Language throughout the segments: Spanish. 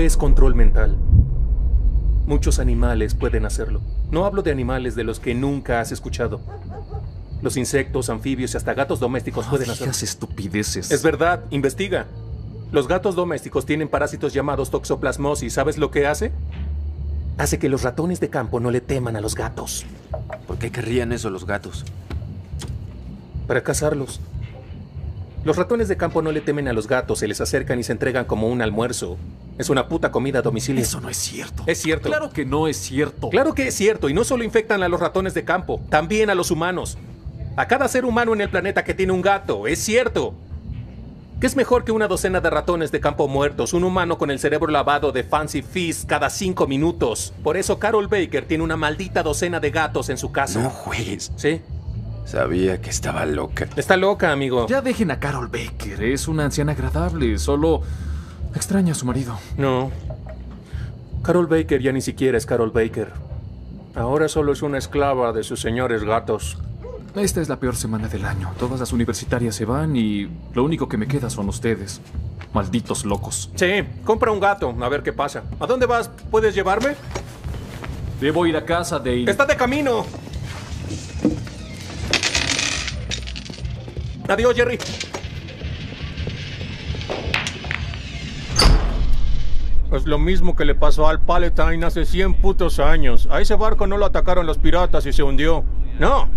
Es control mental. Muchos animales pueden hacerlo. No hablo de animales de los que nunca has escuchado. Los insectos, anfibios y hasta gatos domésticos pueden hacerlo. estupideces. Es verdad, investiga. Los gatos domésticos tienen parásitos llamados toxoplasmosis. ¿Sabes lo que hace? Hace que los ratones de campo no le teman a los gatos. ¿Por qué querrían eso los gatos? Para cazarlos. Los ratones de campo no le temen a los gatos, se les acercan y se entregan como un almuerzo. Es una puta comida a domicilio. Eso no es cierto. Es cierto. Claro que no es cierto. Claro que es cierto, y no solo infectan a los ratones de campo, también a los humanos. A cada ser humano en el planeta que tiene un gato, es cierto. ¿Qué es mejor que una docena de ratones de campo muertos, un humano con el cerebro lavado de Fancy Feast cada cinco minutos? Por eso Carol Baker tiene una maldita docena de gatos en su casa. No juegues. ¿Sí? Sabía que estaba loca. Está loca, amigo. Ya dejen a Carol Baker. Es una anciana agradable. Solo extraña a su marido. No. Carol Baker ya ni siquiera es Carol Baker. Ahora solo es una esclava de sus señores gatos. Esta es la peor semana del año. Todas las universitarias se van y lo único que me queda son ustedes. Malditos locos. Sí, compra un gato, a ver qué pasa. ¿A dónde vas? ¿Puedes llevarme? Debo ir a casa de... ¡Está de camino! Adiós, Jerry. Es lo mismo que le pasó al Palatine hace 100 putos años. A ese barco no lo atacaron los piratas y se hundió. No,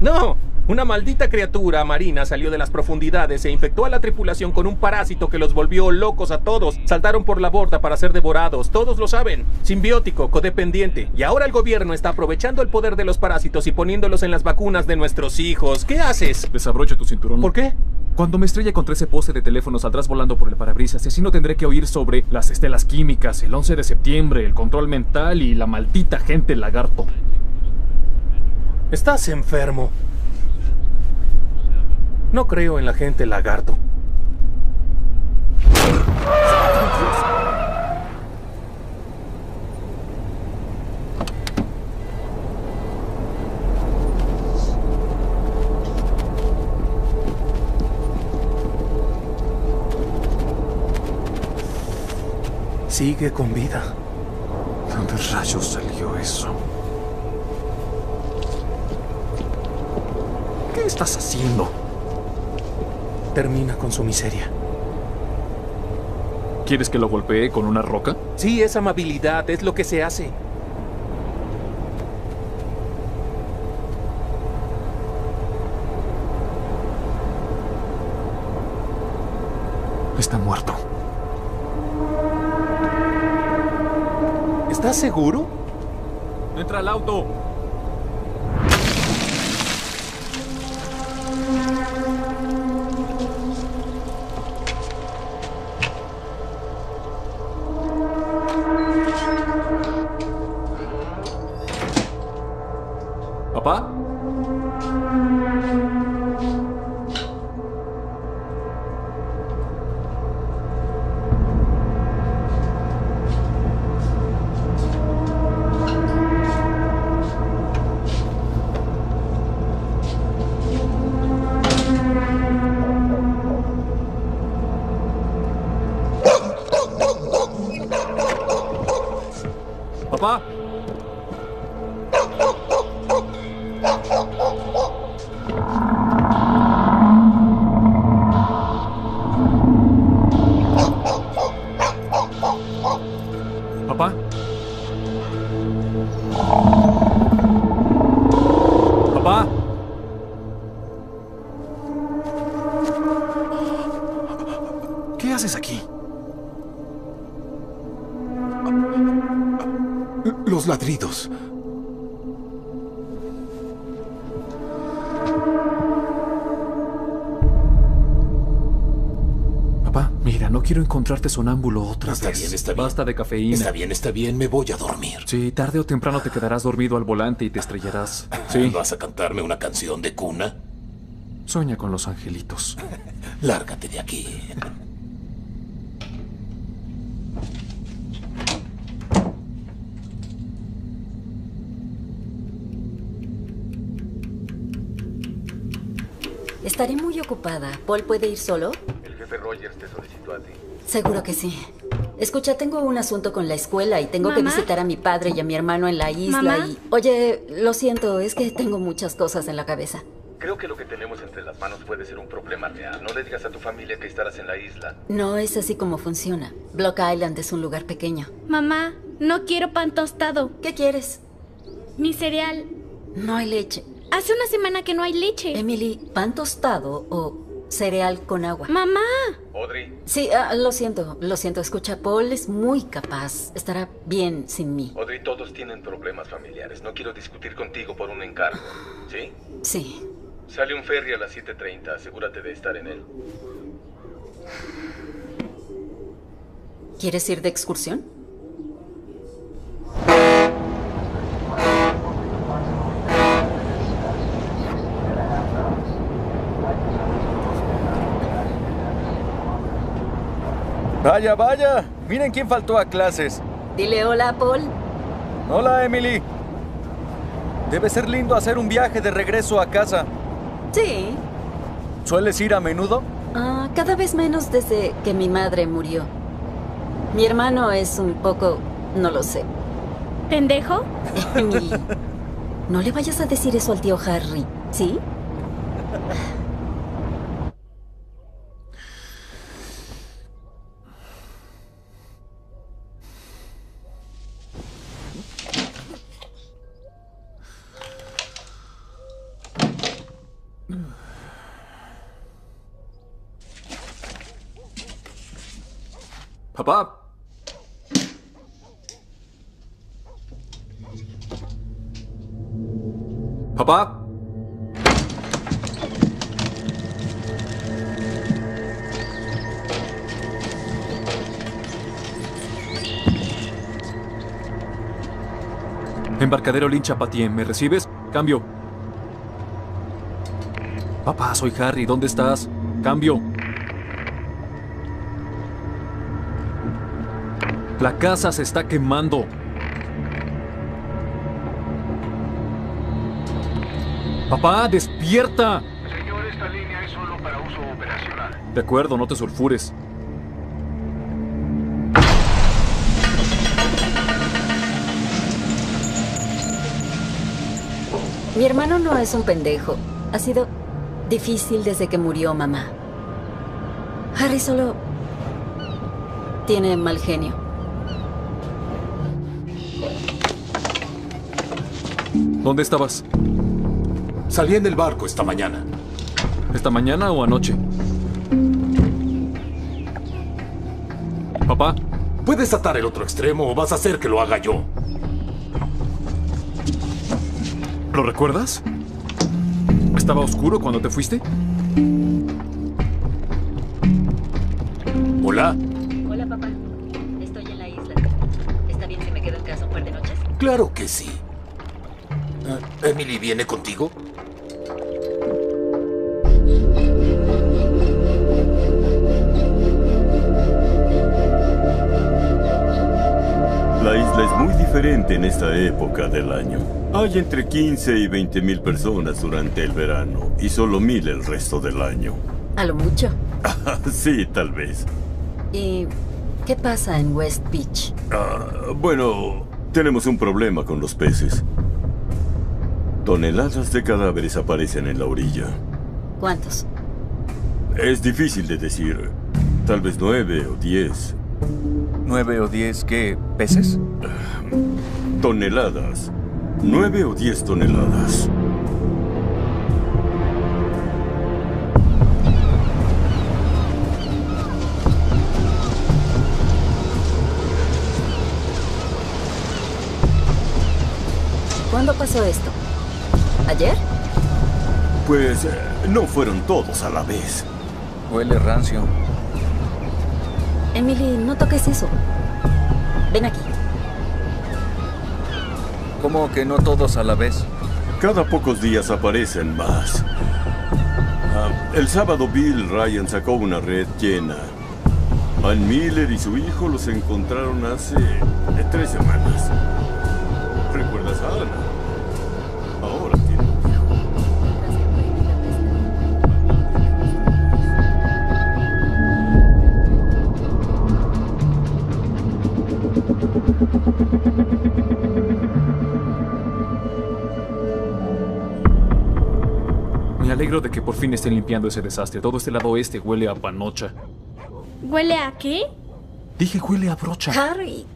no. Una maldita criatura marina salió de las profundidades e infectó a la tripulación con un parásito que los volvió locos a todos. Saltaron por la borda para ser devorados, todos lo saben. Simbiótico, codependiente. Y ahora el gobierno está aprovechando el poder de los parásitos y poniéndolos en las vacunas de nuestros hijos. ¿Qué haces? Desabrocha tu cinturón. ¿Por qué? Cuando me estrelle contra ese poste de teléfono saldrás volando por el parabrisas así no tendré que oír sobre las estelas químicas, el 11 de septiembre, el control mental y la maldita gente lagarto. Estás enfermo. No creo en la gente lagarto. Sigue con vida. ¿De dónde rayos salió eso? ¿Qué estás haciendo? Termina con su miseria. ¿Quieres que lo golpee con una roca? Sí, es amabilidad, es lo que se hace. Está muerto. ¿Estás seguro? Entra al auto. Los ladridos. Papá, mira, no quiero encontrarte sonámbulo otra Está vez. bien, está bien. Basta de cafeína. Está bien, está bien, me voy a dormir. Sí, tarde o temprano te quedarás dormido al volante y te estrellarás. Sí, ¿Vas a cantarme una canción de cuna? sueña con los angelitos. Lárgate de aquí. Estaré muy ocupada. ¿Paul puede ir solo? El jefe Rogers te solicitó a ti. Seguro que sí. Escucha, tengo un asunto con la escuela y tengo que visitar a mi padre y a mi hermano en la isla ¿Mamá? y... Oye, lo siento, es que tengo muchas cosas en la cabeza. Creo que lo que tenemos entre las manos puede ser un problema real. No le digas a tu familia que estarás en la isla. No es así como funciona. Block Island es un lugar pequeño. Mamá, no quiero pan tostado. ¿Qué quieres? Mi cereal. No hay leche. Hace una semana que no hay leche. Emily, ¿pan tostado o cereal con agua? Mamá. Audrey, Sí, ah, lo siento, lo siento. Escucha, Paul es muy capaz. Estará bien sin mí. Audrey, todos tienen problemas familiares. No quiero discutir contigo por un encargo. ¿Sí? Sí. Sale un ferry a las 7.30. Asegúrate de estar en él. ¿Quieres ir de excursión? Vaya, vaya. Miren quién faltó a clases. Dile hola, Paul. Hola, Emily. Debe ser lindo hacer un viaje de regreso a casa. Sí. ¿Sueles ir a menudo? Ah, cada vez menos desde que mi madre murió. Mi hermano es un poco... no lo sé. ¿Pendejo? Emily, no le vayas a decir eso al tío Harry, ¿sí? Papá. Papá. Embarcadero Lynch Apatien, ¿me recibes? Cambio. Papá, soy Harry, ¿dónde estás? Cambio. La casa se está quemando. Papá, despierta. Señor, esta línea es solo para uso operacional. De acuerdo, no te sulfures. Mi hermano no es un pendejo. Ha sido difícil desde que murió mamá. Harry solo tiene mal genio. ¿Dónde estabas? Salí en el barco esta mañana. ¿Esta mañana o anoche? Papá, ¿Puedes atar el otro extremo o vas a hacer que lo haga yo? ¿lo recuerdas? ¿Estaba oscuro cuando te fuiste? Hola. Hola, papá. Estoy en la isla. ¿Está bien si me quedo en casa un par de noches? Claro que sí. ¿Emily viene contigo? La isla es muy diferente en esta época del año. Hay entre 15 y 20 mil personas durante el verano y solo mil el resto del año. A lo mucho. sí, tal vez. ¿Y qué pasa en West Beach? Ah, bueno, tenemos un problema con los peces. Toneladas de cadáveres aparecen en la orilla. ¿Cuántos? Es difícil de decir. Tal vez nueve o diez. ¿Nueve o diez qué? ¿Peces? Toneladas. Nueve o diez toneladas. ¿Cuándo pasó esto? ¿Ayer? Pues eh, no fueron todos a la vez. Huele rancio. Emily, no toques eso. Ven aquí. ¿Cómo que no todos a la vez? Cada pocos días aparecen más. Ah, el sábado Bill Ryan sacó una red llena. Ann Miller y su hijo los encontraron hace eh, tres semanas. Me alegro de que por fin estén limpiando ese desastre. Todo este lado oeste huele a panocha. ¿Huele a qué? Dije huele a brocha. Harry,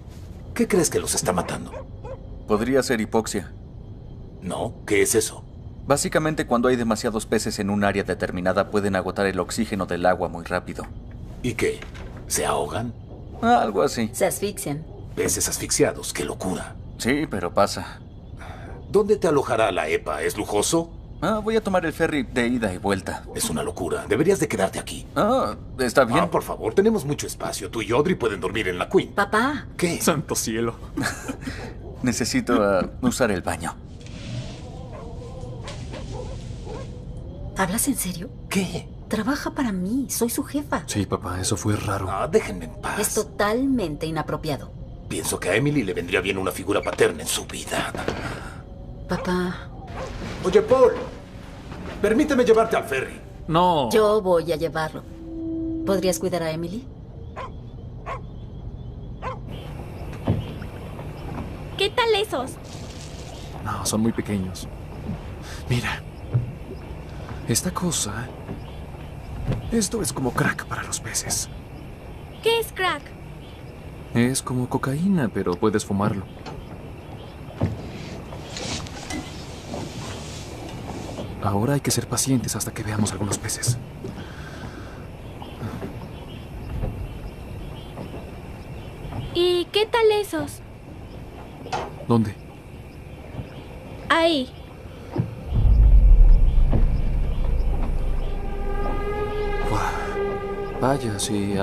¿Qué crees que los está matando? Podría ser hipoxia. No, ¿qué es eso? Básicamente cuando hay demasiados peces en un área determinada pueden agotar el oxígeno del agua muy rápido. ¿Y qué? ¿Se ahogan? Algo así. se asfixian. Peces asfixiados, qué locura. Sí, pero pasa. ¿Dónde te alojará la EPA? ¿Es lujoso? Ah, voy a tomar el ferry de ida y vuelta. Es una locura. Deberías de quedarte aquí. Ah, está bien. Ah, por favor, tenemos mucho espacio. Tú y Audrey pueden dormir en la Queen. Papá, ¿Qué? Santo cielo. Necesito ah, usar el baño. ¿hablas en serio? ¿Qué? Trabaja para mí, soy su jefa. Sí, papá, eso fue raro. Ah, déjenme en paz. Es totalmente inapropiado. Pienso que a Emily le vendría bien una figura paterna en su vida. Papá, Oye, Paul. Permíteme llevarte al ferry. No. yo voy a llevarlo. ¿Podrías cuidar a Emily? ¿Qué tal esos? No, son muy pequeños. Mira. Esta cosa... Esto es como crack para los peces. ¿Qué es crack? Es como cocaína, pero puedes fumarlo. Ahora hay que ser pacientes hasta que veamos algunos peces. ¿Y qué tal esos? ¿Dónde? Ahí. Vaya, sí.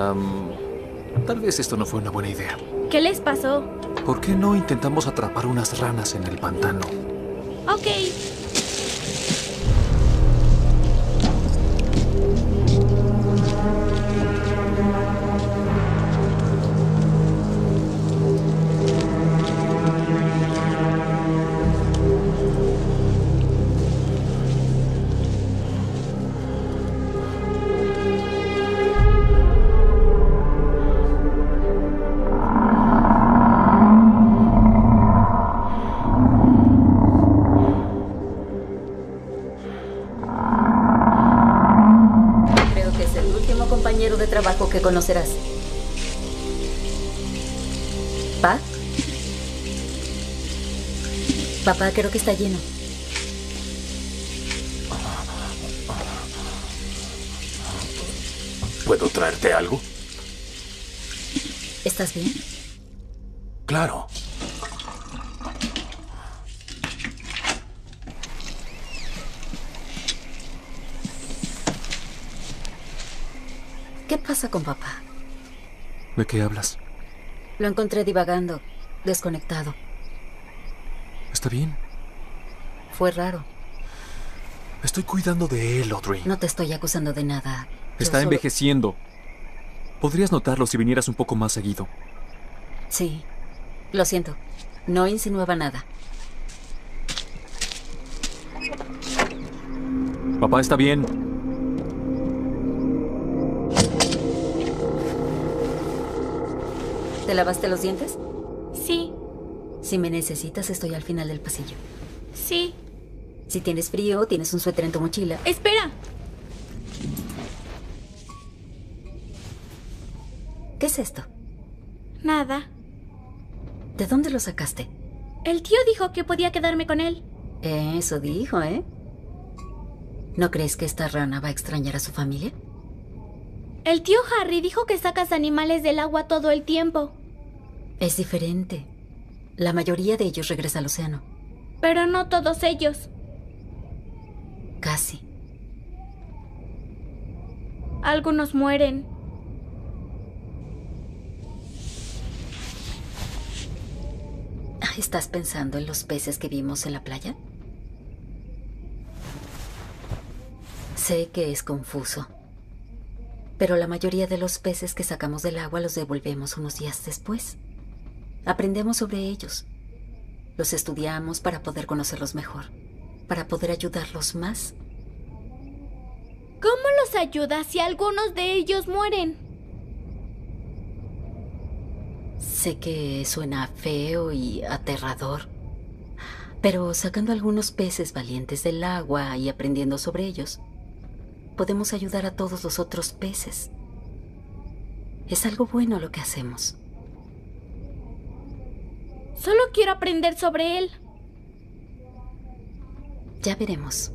tal vez esto no fue una buena idea. ¿Qué les pasó? ¿Por qué no intentamos atrapar unas ranas en el pantano? Ok. Conocerás. ¿Pa? Papá, creo que está lleno. ¿Puedo traerte algo? ¿Estás bien? Claro. ¿Qué pasa con papá? ¿De qué hablas? Lo encontré divagando, desconectado. ¿Está bien? Fue raro. Estoy cuidando de él, Audrey. No te estoy acusando de nada. Yo Está solo- envejeciendo. Podrías notarlo si vinieras un poco más seguido. Sí. Lo siento. No insinuaba nada. Papá está bien. ¿Te lavaste los dientes? Sí, Si me necesitas, estoy al final del pasillo. sí. Si tienes frío, tienes un suéter en tu mochila. Espera. ¿Qué es esto? Nada. ¿De dónde lo sacaste? El tío dijo que podía quedarme con él. Eso dijo, ¿eh? ¿No crees que esta rana va a extrañar a su familia? El tío Harry dijo que sacas animales del agua todo el tiempo. Es diferente. La mayoría de ellos regresa al océano. Pero no todos ellos. Casi. Algunos mueren. ¿Estás pensando en los peces que vimos en la playa? Sé que es confuso. Pero la mayoría de los peces que sacamos del agua los devolvemos unos días después. Aprendemos sobre ellos. Los estudiamos para poder conocerlos mejor, para poder ayudarlos más. ¿Cómo los ayudas si algunos de ellos mueren? Sé que suena feo y aterrador, Pero sacando algunos peces valientes del agua y aprendiendo sobre ellos, podemos ayudar a todos los otros peces. Es algo bueno lo que hacemos. Solo quiero aprender sobre él. Ya veremos.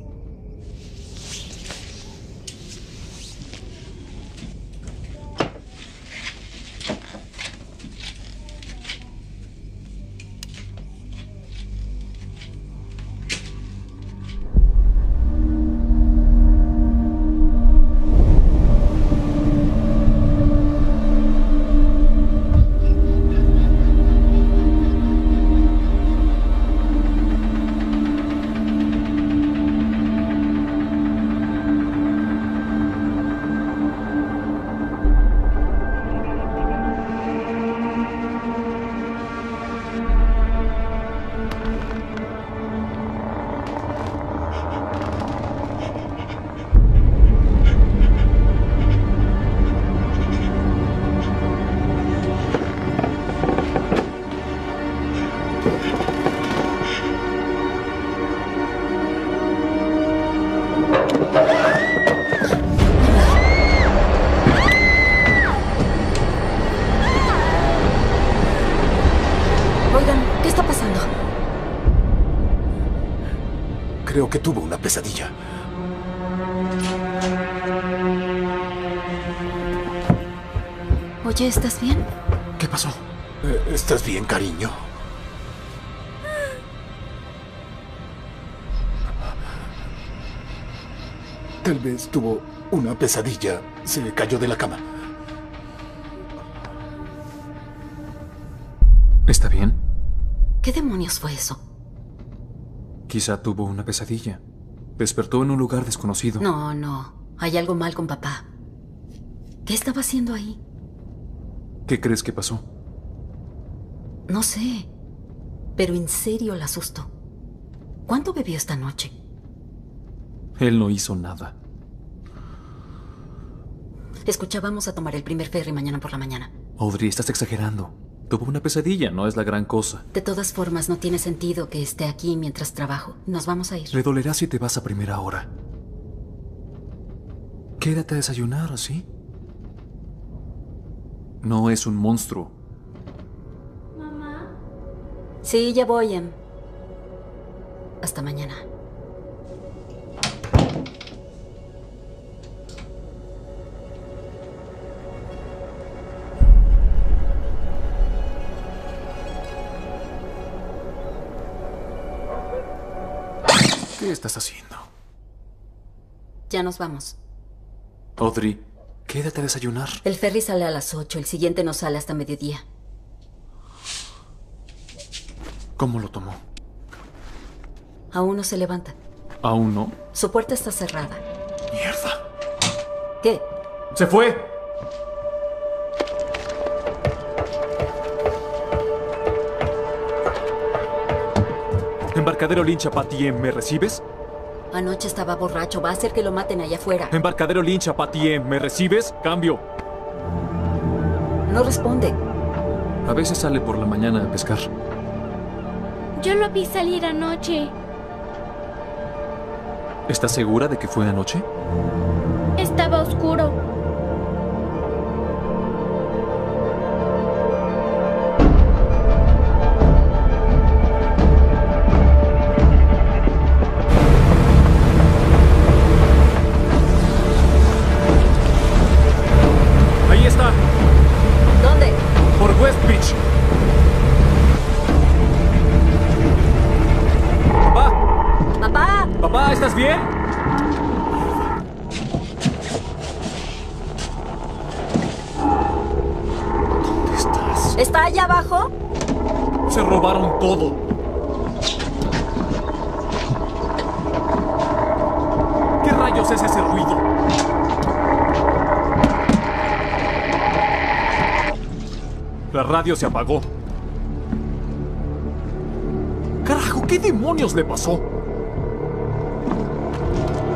Creo que tuvo una pesadilla. Oye, ¿estás bien? ¿Qué pasó? Eh, ¿Estás bien, cariño? Tal vez tuvo una pesadilla. Se cayó de la cama. ¿Está bien? ¿Qué demonios fue eso? Quizá tuvo una pesadilla. Despertó en un lugar desconocido. No, no. Hay algo mal con papá. ¿Qué estaba haciendo ahí? ¿Qué crees que pasó? No sé. Pero en serio la asustó. ¿Cuánto bebió esta noche? Él no hizo nada. Escucha, vamos a tomar el primer ferry mañana por la mañana. Audrey, estás exagerando. Tuvo una pesadilla, no es la gran cosa. De todas formas, no tiene sentido que esté aquí mientras trabajo. Nos vamos a ir. Le dolerá si te vas a primera hora. Quédate a desayunar, ¿sí? No es un monstruo. Mamá. Sí, ya voy, Em. Hasta mañana. ¿Qué estás haciendo? Ya nos vamos. Audrey, quédate a desayunar. El ferry sale a las 8, el siguiente no sale hasta mediodía. ¿Cómo lo tomó? Aún no se levanta. ¿Aún no? Su puerta está cerrada. ¡Mierda! ¿Qué? ¡Se fue! Embarcadero Lynch a Patien, ¿me recibes? Anoche estaba borracho. Va a hacer que lo maten allá afuera. Embarcadero Lynch a Patien, ¿me recibes? Cambio. No responde. A veces sale por la mañana a pescar. Yo lo vi salir anoche. ¿Estás segura de que fue anoche? Estaba oscuro. Se apagó. Carajo, ¿qué demonios le pasó?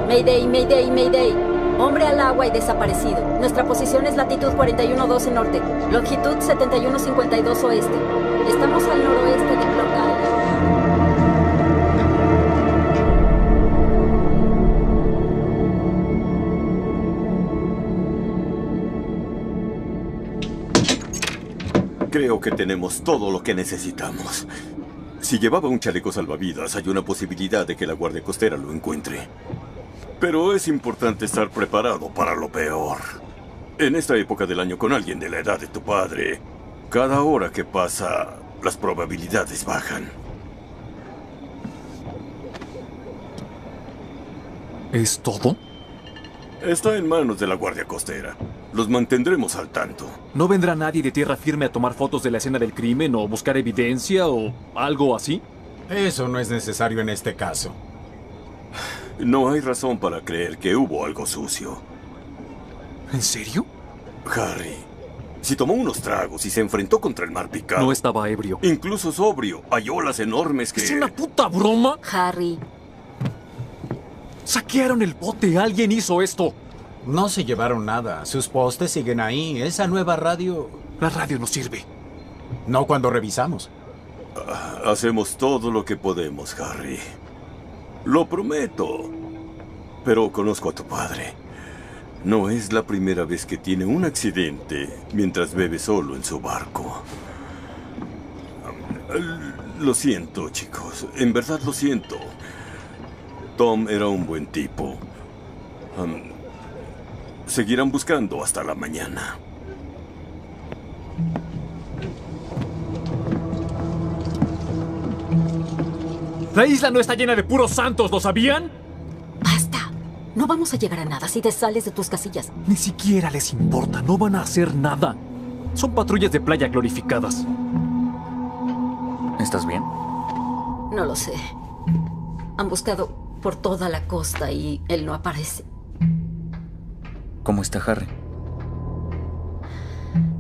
Mayday, Mayday, Mayday. Hombre al agua y desaparecido. Nuestra posición es latitud 4112 norte, longitud 7152 oeste. Estamos al noroeste de Block Creo que tenemos todo lo que necesitamos. Si llevaba un chaleco salvavidas, hay una posibilidad de que la Guardia Costera lo encuentre. Pero es importante estar preparado para lo peor. En esta época del año con alguien de la edad de tu padre, cada hora que pasa, las probabilidades bajan. ¿Es todo? Está en manos de la Guardia Costera. Los mantendremos al tanto. ¿No vendrá nadie de tierra firme a tomar fotos de la escena del crimen o buscar evidencia o algo así? Eso no es necesario en este caso. No hay razón para creer que hubo algo sucio. ¿En serio? Harry, si tomó unos tragos y se enfrentó contra el mar picado. No estaba ebrio. Incluso sobrio. Hay olas enormes que. ¿Es una puta broma? Harry, Saquearon el bote. Alguien hizo esto. No se llevaron nada. Sus postes siguen ahí. Esa nueva radio... La radio no sirve. No cuando revisamos. Hacemos todo lo que podemos, Harry. Lo prometo. Pero conozco a tu padre. No es la primera vez que tiene un accidente mientras bebe solo en su barco. Lo siento, chicos. En verdad lo siento. Tom era un buen tipo. Seguirán buscando hasta la mañana. La isla no está llena de puros santos, ¿lo sabían? basta. No vamos a llegar a nada si te sales de tus casillas. Ni siquiera les importa, no van a hacer nada. Son patrullas de playa glorificadas. ¿Estás bien? No lo sé. Han buscado por toda la costa y él no aparece. ¿Cómo está Harry?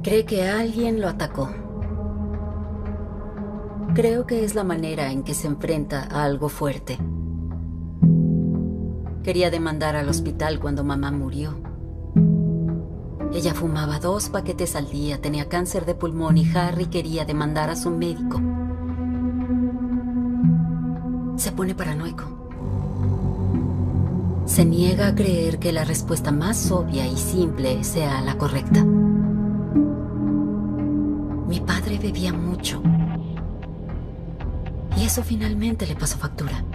Cree que alguien lo atacó. Creo que es la manera en que se enfrenta a algo fuerte. Quería demandar al hospital cuando mamá murió. Ella fumaba dos paquetes al día, tenía cáncer de pulmón y Harry quería demandar a su médico. Se pone paranoico. Se niega a creer que la respuesta más obvia y simple sea la correcta. Mi padre bebía mucho. Y eso finalmente le pasó factura.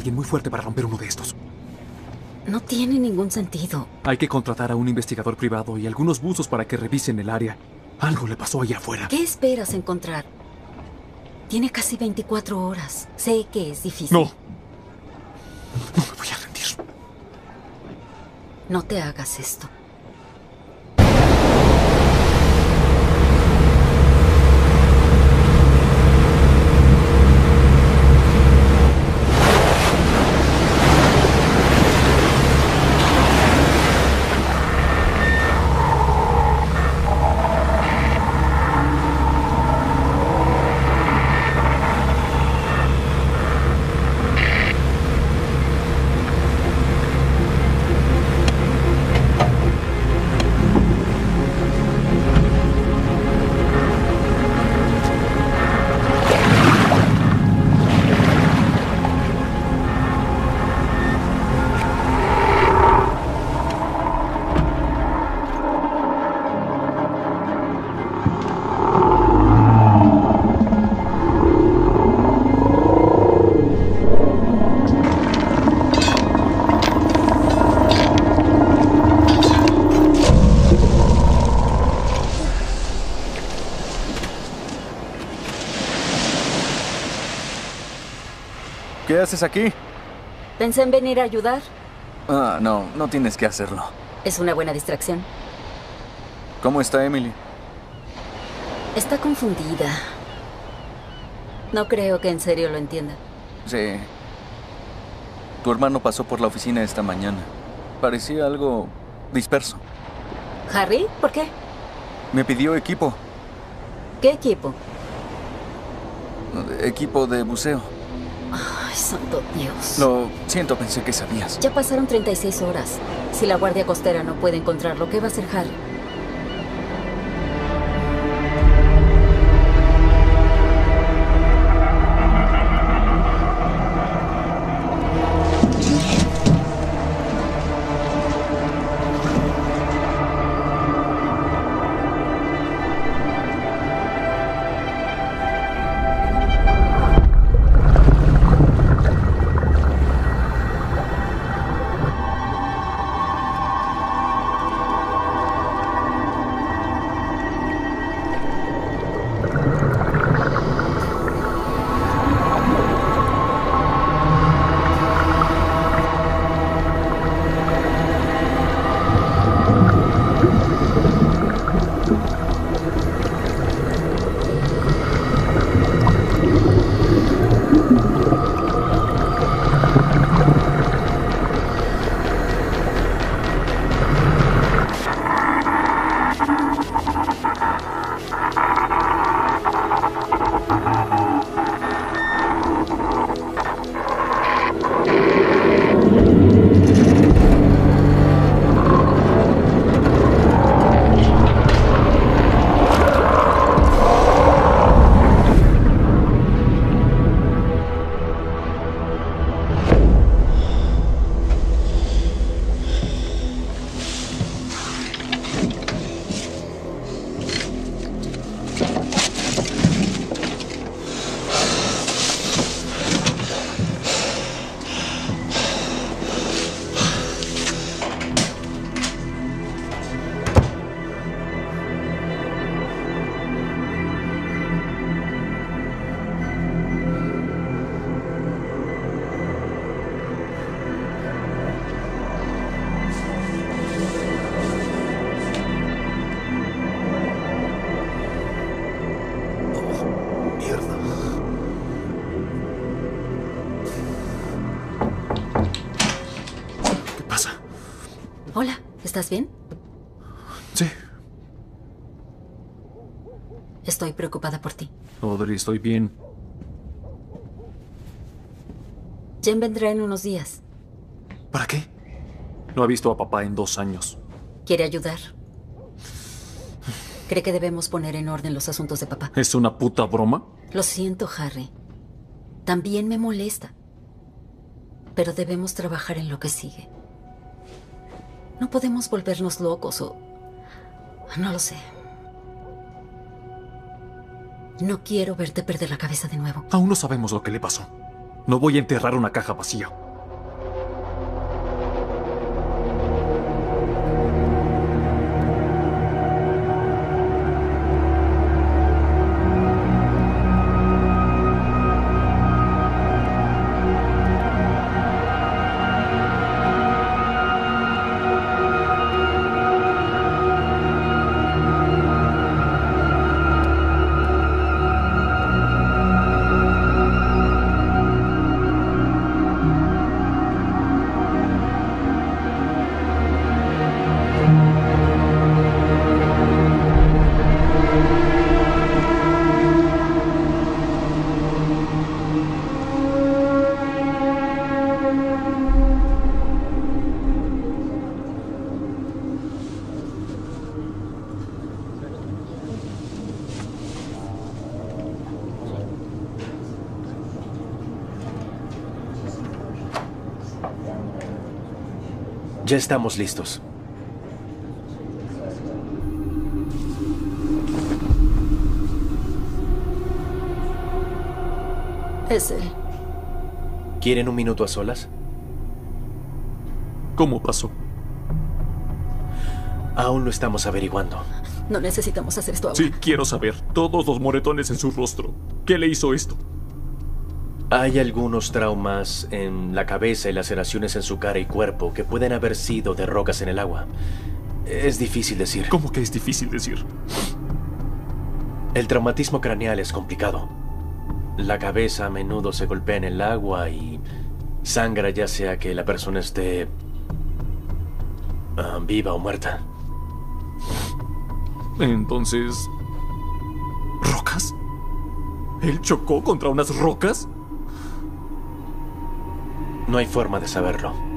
Alguien muy fuerte para romper uno de estos. No tiene ningún sentido. Hay que contratar a un investigador privado y algunos buzos para que revisen el área. Algo le pasó allá afuera. ¿Qué esperas encontrar? Tiene casi 24 horas. Sé que es difícil. No. No me voy a rendir. No te hagas esto. ¿Qué haces aquí? Pensé en venir a ayudar. Ah, no, no tienes que hacerlo. Es una buena distracción. ¿Cómo está Emily? Está confundida. No creo que en serio lo entienda. Sí. Tu hermano pasó por la oficina esta mañana. Parecía algo disperso. ¿Harry? ¿Por qué? Me pidió equipo. ¿Qué equipo? Equipo de buceo. Ay, santo Dios. Lo siento, pensé que sabías. Ya pasaron 36 horas. Si la Guardia Costera no puede encontrarlo, ¿qué va a hacer Harry? Hola, ¿estás bien? Sí. Estoy preocupada por ti. Audrey, estoy bien. Jen vendrá en unos días. ¿Para qué? No ha visto a papá en dos años. Quiere ayudar. Cree que debemos poner en orden los asuntos de papá. ¿Es una puta broma? Lo siento, Harry. También me molesta. Pero debemos trabajar en lo que sigue. No podemos volvernos locos o... No lo sé. No quiero verte perder la cabeza de nuevo. Aún no sabemos lo que le pasó. No voy a enterrar una caja vacía. Estamos listos. Es él. ¿Quieren un minuto a solas? ¿Cómo pasó? Aún lo estamos averiguando. No necesitamos hacer esto ahora. Sí, quiero saber. Todos los moretones en su rostro. ¿Qué le hizo esto? Hay algunos traumas en la cabeza y laceraciones en su cara y cuerpo que pueden haber sido de rocas en el agua. Es difícil decir. ¿Cómo que es difícil decir? El traumatismo craneal es complicado. la cabeza a menudo se golpea en el agua y sangra ya sea que la persona esté ah, viva o muerta. Entonces... ¿Rocas? ¿Él chocó contra unas rocas? No hay forma de saberlo.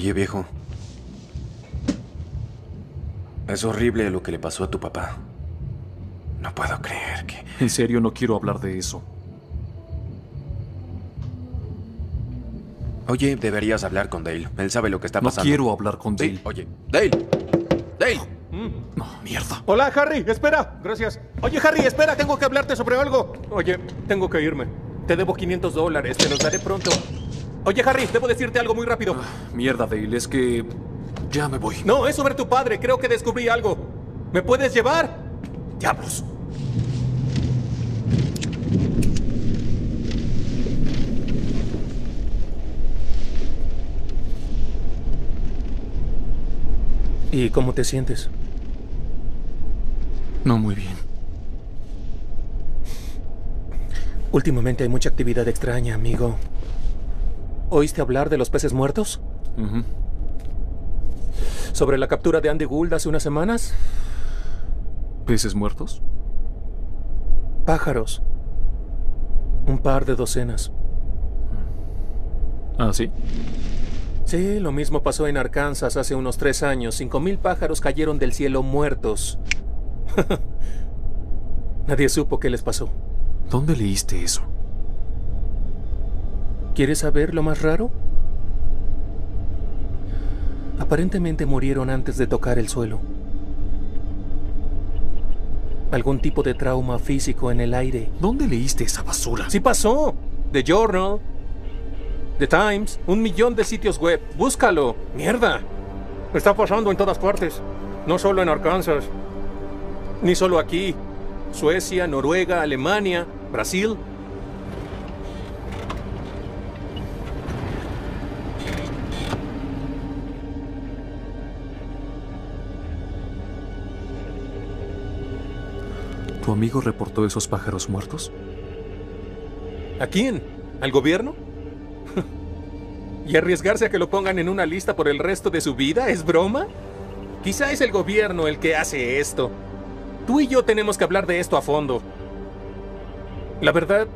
Oye, viejo. Es horrible lo que le pasó a tu papá. No puedo creer que... En serio, no quiero hablar de eso. Oye, deberías hablar con Dale. Él sabe lo que está No pasando. quiero hablar con Dale. Oye, Dale. Dale. No, mierda. Hola, Harry, espera. Gracias. Oye, Harry, espera, tengo que hablarte sobre algo. Oye, tengo que irme. Te debo 500 dólares, te los daré pronto. Oye, Harry, debo decirte algo muy rápido. Mierda, Dale, es que... Ya me voy. No, es sobre tu padre. Creo que descubrí algo. ¿Me puedes llevar? Diablos. ¿Y cómo te sientes? No muy bien. Últimamente hay mucha actividad extraña, amigo. ¿Oíste hablar de los peces muertos? ¿Sobre la captura de Andy Gould hace unas semanas? ¿Peces muertos? Pájaros. Un par de docenas. ¿Ah, sí? Sí, lo mismo pasó en Arkansas hace unos tres años. Cinco mil pájaros cayeron del cielo muertos. Nadie supo qué les pasó. ¿Dónde leíste eso? ¿Quieres saber lo más raro? Aparentemente murieron antes de tocar el suelo. Algún tipo de trauma físico en el aire. ¿Dónde leíste esa basura? Sí pasó. The Journal. The Times. Un millón de sitios web. Búscalo. Mierda. Está pasando en todas partes. No solo en Arkansas. Ni solo aquí. Suecia, Noruega, Alemania, Brasil. ¿Tu amigo reportó esos pájaros muertos? ¿A quién? ¿Al gobierno? ¿Y arriesgarse a que lo pongan en una lista por el resto de su vida? ¿Es broma? Quizá es el gobierno el que hace esto. Tú y yo tenemos que hablar de esto a fondo. La verdad,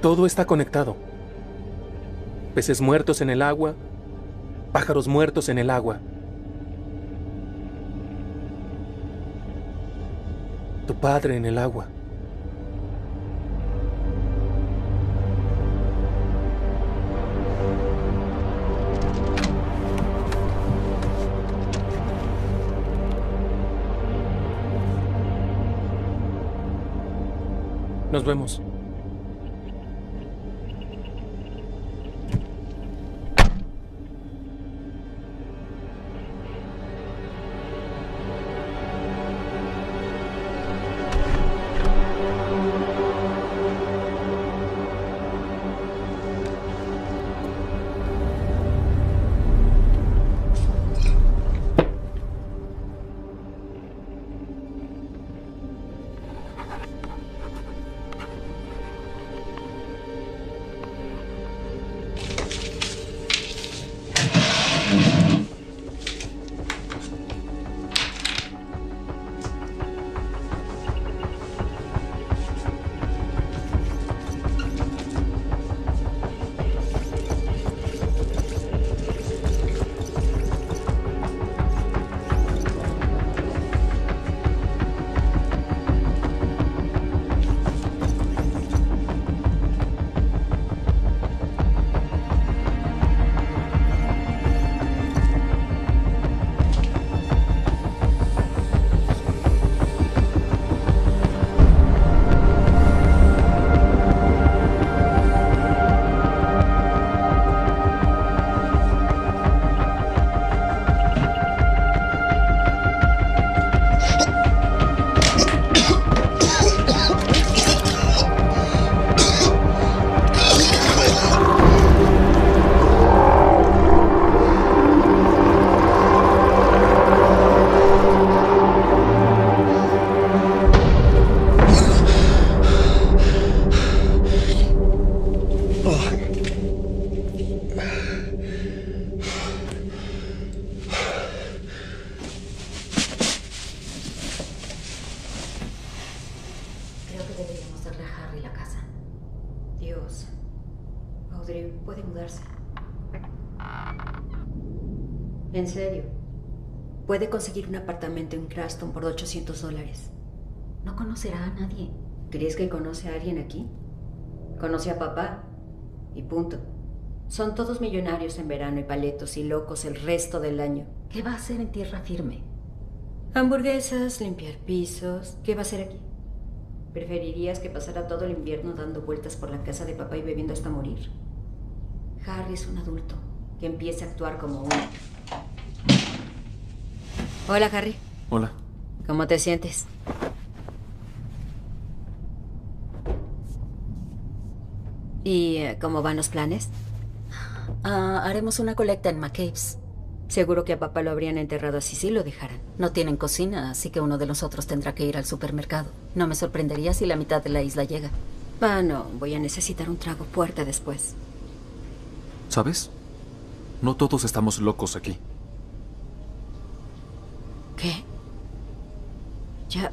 todo está conectado. Peces muertos en el agua, pájaros muertos en el agua. Tu padre en el agua. Nos vemos. Puede conseguir un apartamento en Craston por 800 dólares. No conocerá a nadie. ¿Crees que conoce a alguien aquí? Conoce a papá. Y punto. Son todos millonarios en verano y paletos y locos el resto del año. ¿Qué va a hacer en tierra firme? Hamburguesas, limpiar pisos. ¿Qué va a hacer aquí? ¿Preferirías que pasara todo el invierno dando vueltas por la casa de papá y bebiendo hasta morir? Harry es un adulto que empiece a actuar como uno. Hola, Harry. Hola. ¿Cómo te sientes? ¿Y eh, cómo van los planes? Ah, haremos una colecta en McCabe's. Seguro que a papá lo habrían enterrado así si lo dejaran. No tienen cocina, así que uno de nosotros tendrá que ir al supermercado. No me sorprendería si la mitad de la isla llega. Ah, no. Voy a necesitar un trago fuerte después. ¿Sabes? No todos estamos locos aquí. ¿Qué? Ya...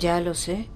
Ya lo sé.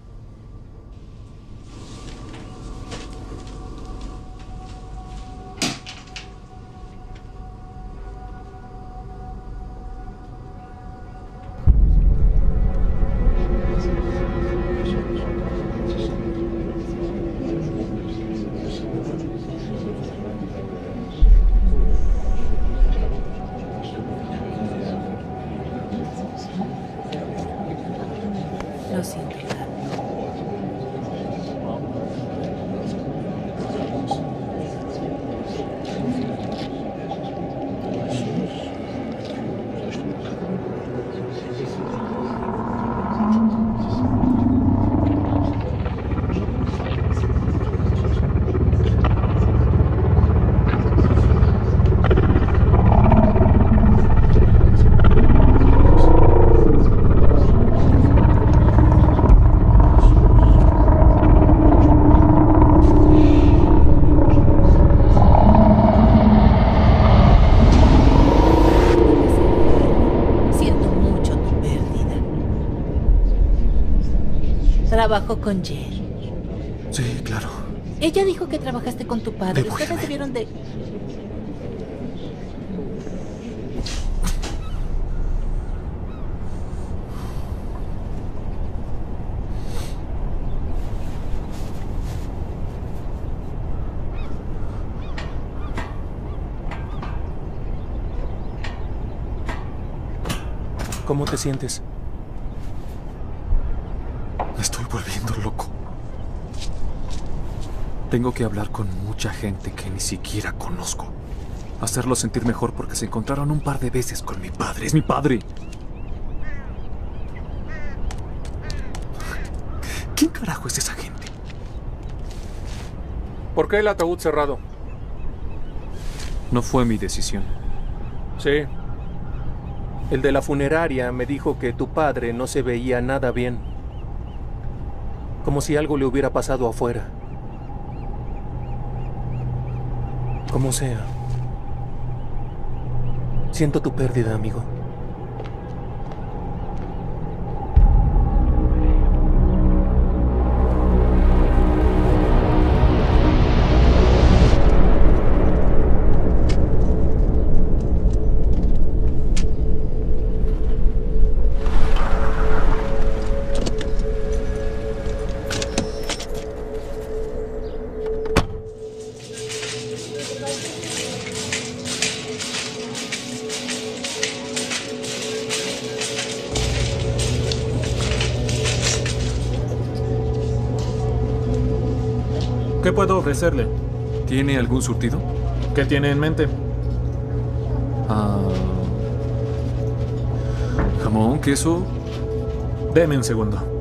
Trabajo con Jer. Sí, claro. Ella dijo que trabajaste con tu padre. A Ustedes debieron de... ¿Cómo te sientes? Me estoy volviendo loco. Tengo que hablar con mucha gente que ni siquiera conozco. Hacerlo sentir mejor porque se encontraron un par de veces con mi padre. Es mi padre. ¿Quién carajo es esa gente? ¿Por qué el ataúd cerrado? No fue mi decisión. Sí. El de la funeraria me dijo que tu padre no se veía nada bien. Como si algo le hubiera pasado afuera. Como sea. Siento tu pérdida, amigo. Ofrecerle? ¿Tiene algún surtido? ¿Qué tiene en mente? Ah, jamón, queso. Deme un segundo.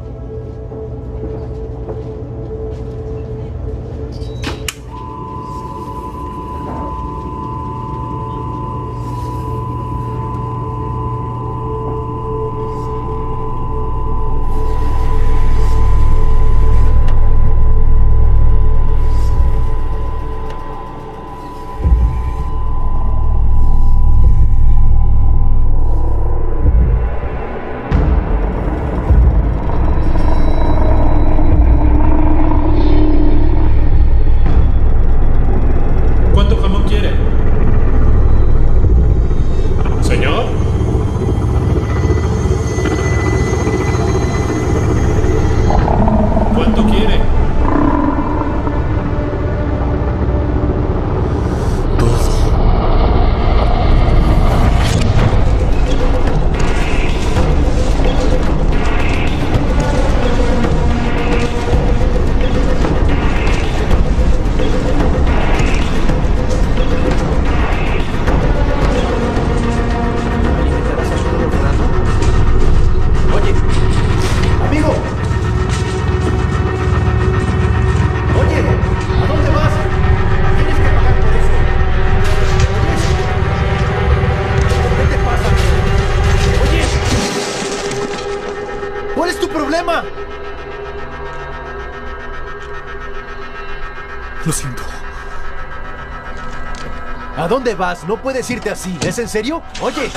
No puedes irte así. ¿Es en serio? Oye.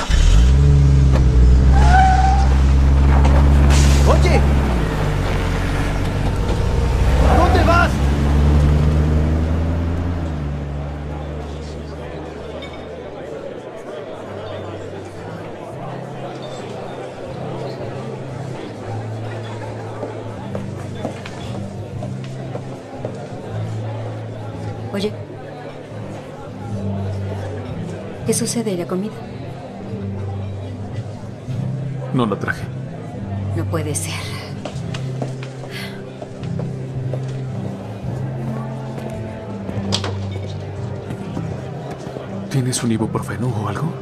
Oye. ¿A dónde vas? Oye. ¿Qué sucede? ¿Y la comida? No la traje. No puede ser. ¿Tienes un ibuprofeno o algo?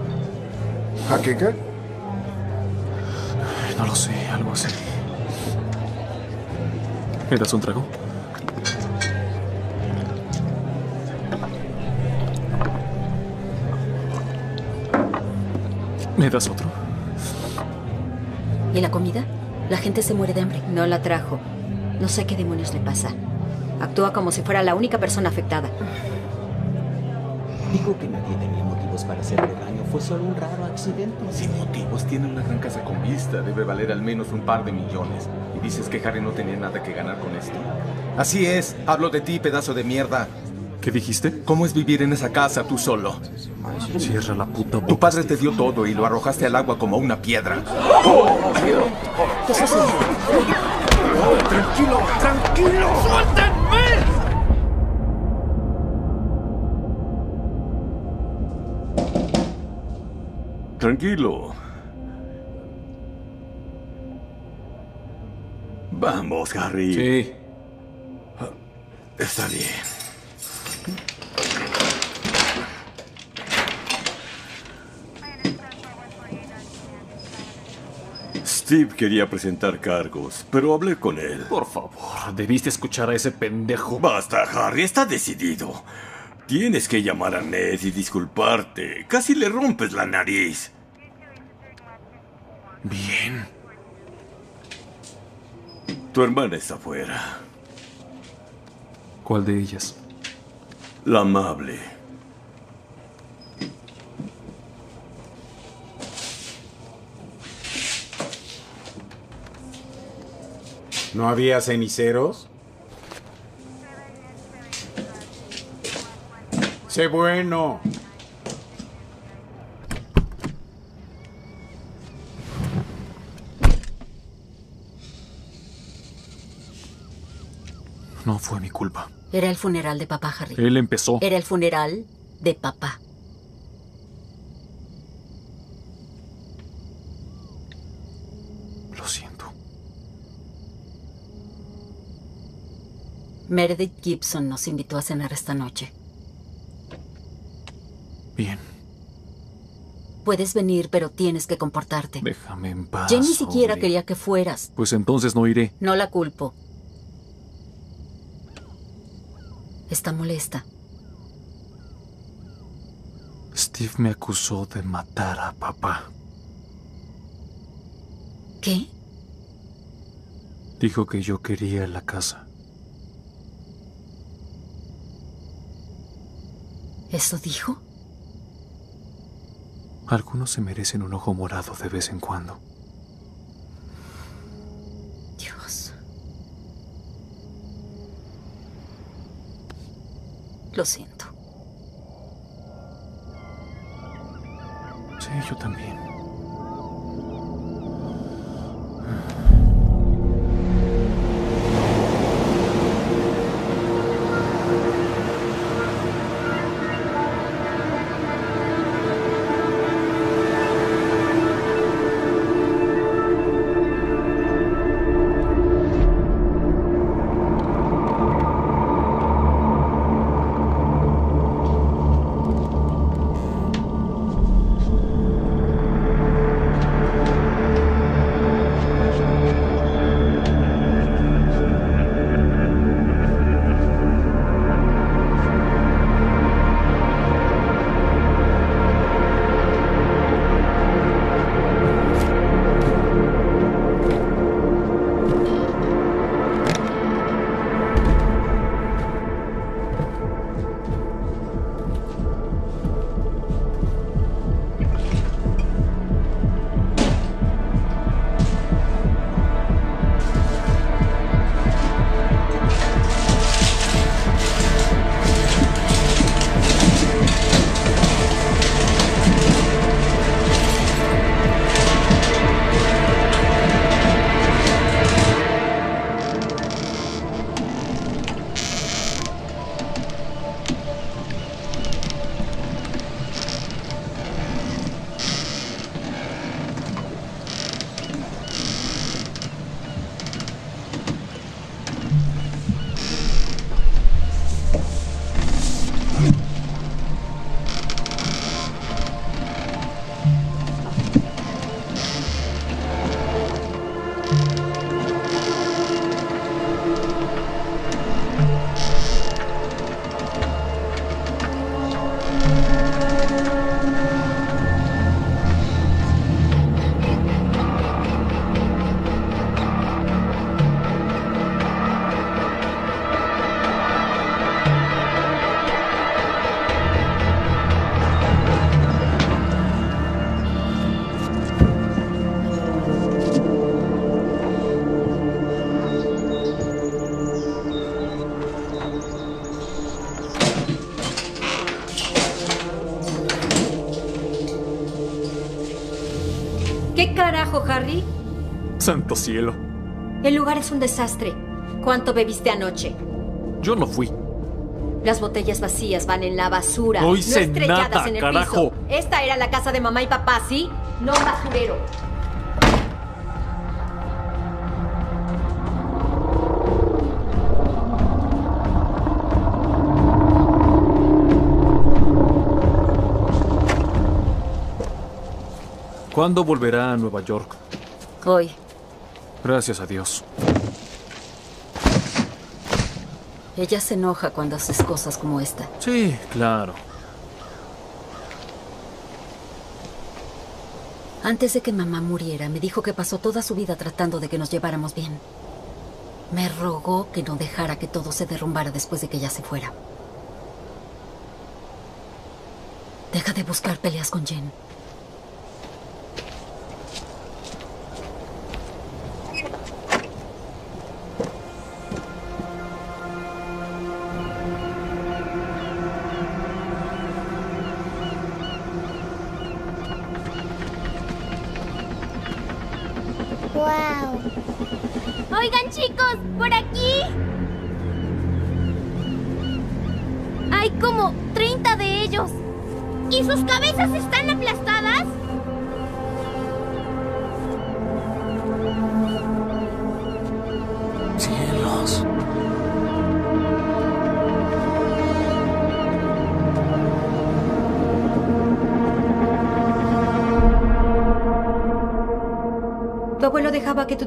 ¿Jaqueca? No lo sé, algo así. ¿Me das un trago? ¿Me das otro? ¿Y la comida? La gente se muere de hambre. No la trajo. No sé qué demonios le pasa. Actúa como si fuera la única persona afectada. Digo que nadie tenía motivos para hacerle daño. Fue solo un raro accidente. Sin motivos, tiene una gran casa con vista. Debe valer al menos un par de millones. ¿Y dices que Harry no tenía nada que ganar con esto? Así es. Hablo de ti, pedazo de mierda. ¿Qué dijiste? ¿Cómo es vivir en esa casa tú solo? Cierra la puta boca. Tu padre te dio todo y lo arrojaste al agua como una piedra. ¿Qué? ¡Tranquilo! ¡Tranquilo! ¡Suéltenme! Tranquilo. Vamos, Harry. Sí. Está bien. Steve quería presentar cargos, pero hablé con él. Por favor, debiste escuchar a ese pendejo. Basta, Harry, está decidido. Tienes que llamar a Ned y disculparte. Casi le rompes la nariz. Bien. Tu hermana está afuera. ¿Cuál de ellas? La amable. ¿No había ceniceros? Sé bueno. No fue mi culpa. Era el funeral de papá, Harry. Él empezó. Era el funeral de papá. Lo siento. Meredith Gibson nos invitó a cenar esta noche. Bien. Puedes venir, pero tienes que comportarte. Déjame en paz. Jen ni siquiera quería que fueras. Pues entonces no iré. No la culpo. Está molesta. Steve me acusó de matar a papá. ¿Qué? Dijo que yo quería la casa. ¿Eso dijo? Algunos se merecen un ojo morado de vez en cuando. Dios. Lo siento. Sí, yo también. Harry? Santo cielo. El lugar es un desastre. ¿Cuánto bebiste anoche? Yo no fui. Las botellas vacías van en la basura. No hice estrelladas nada, en el carajo. piso. Esta era la casa de mamá y papá, ¿sí? No un basurero. ¿Cuándo volverá a Nueva York? Hoy. Gracias a Dios. Ella se enoja cuando haces cosas como esta. Sí, claro. Antes de que mamá muriera, me dijo que pasó toda su vida tratando de que nos lleváramos bien. Me rogó que no dejara que todo se derrumbara después de que ella se fuera. Deja de buscar peleas con Jen.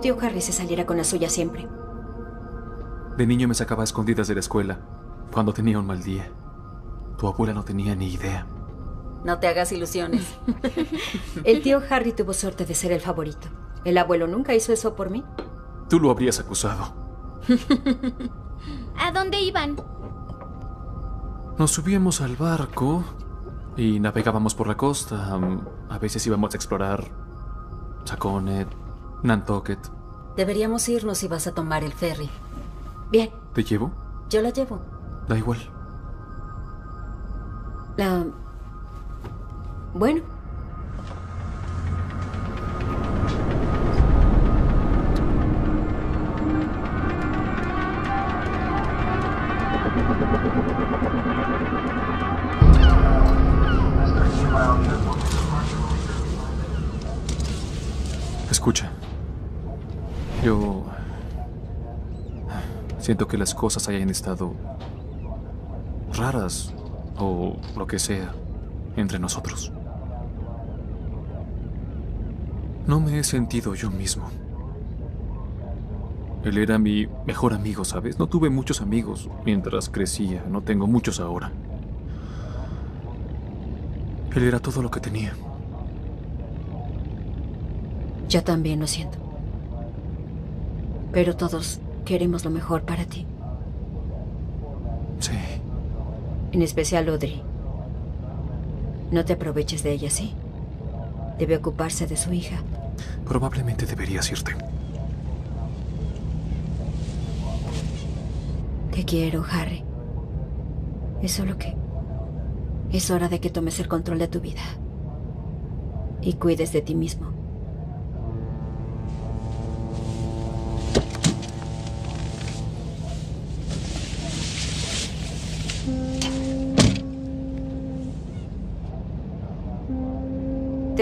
Tío Harry se saliera con la suya siempre. De niño me sacaba a escondidas de la escuela cuando tenía un mal día. Tu abuela no tenía ni idea. No te hagas ilusiones. El tío Harry tuvo suerte de ser el favorito. El abuelo nunca hizo eso por mí. Tú lo habrías acusado. ¿A dónde iban? Nos subíamos al barco y navegábamos por la costa. A veces íbamos a explorar Saconet, Nantucket. Deberíamos irnos si vas a tomar el ferry. Bien, ¿Te llevo? Yo la llevo. Da igual. la... Bueno. Escucha. Yo... Siento que las cosas hayan estado raras o lo que sea entre nosotros. No me he sentido yo mismo. Él era mi mejor amigo, ¿sabes? No tuve muchos amigos mientras crecía, no tengo muchos ahora. Él era todo lo que tenía. Yo también lo siento. Pero todos queremos lo mejor para ti. Sí. En especial Audrey. No te aproveches de ella, ¿sí? Debe ocuparse de su hija. Probablemente deberías irte. Te quiero, Harry. Es solo que... Es hora de que tomes el control de tu vida. Y cuides de ti mismo.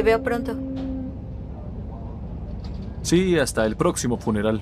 Veo pronto. Sí, hasta el próximo funeral.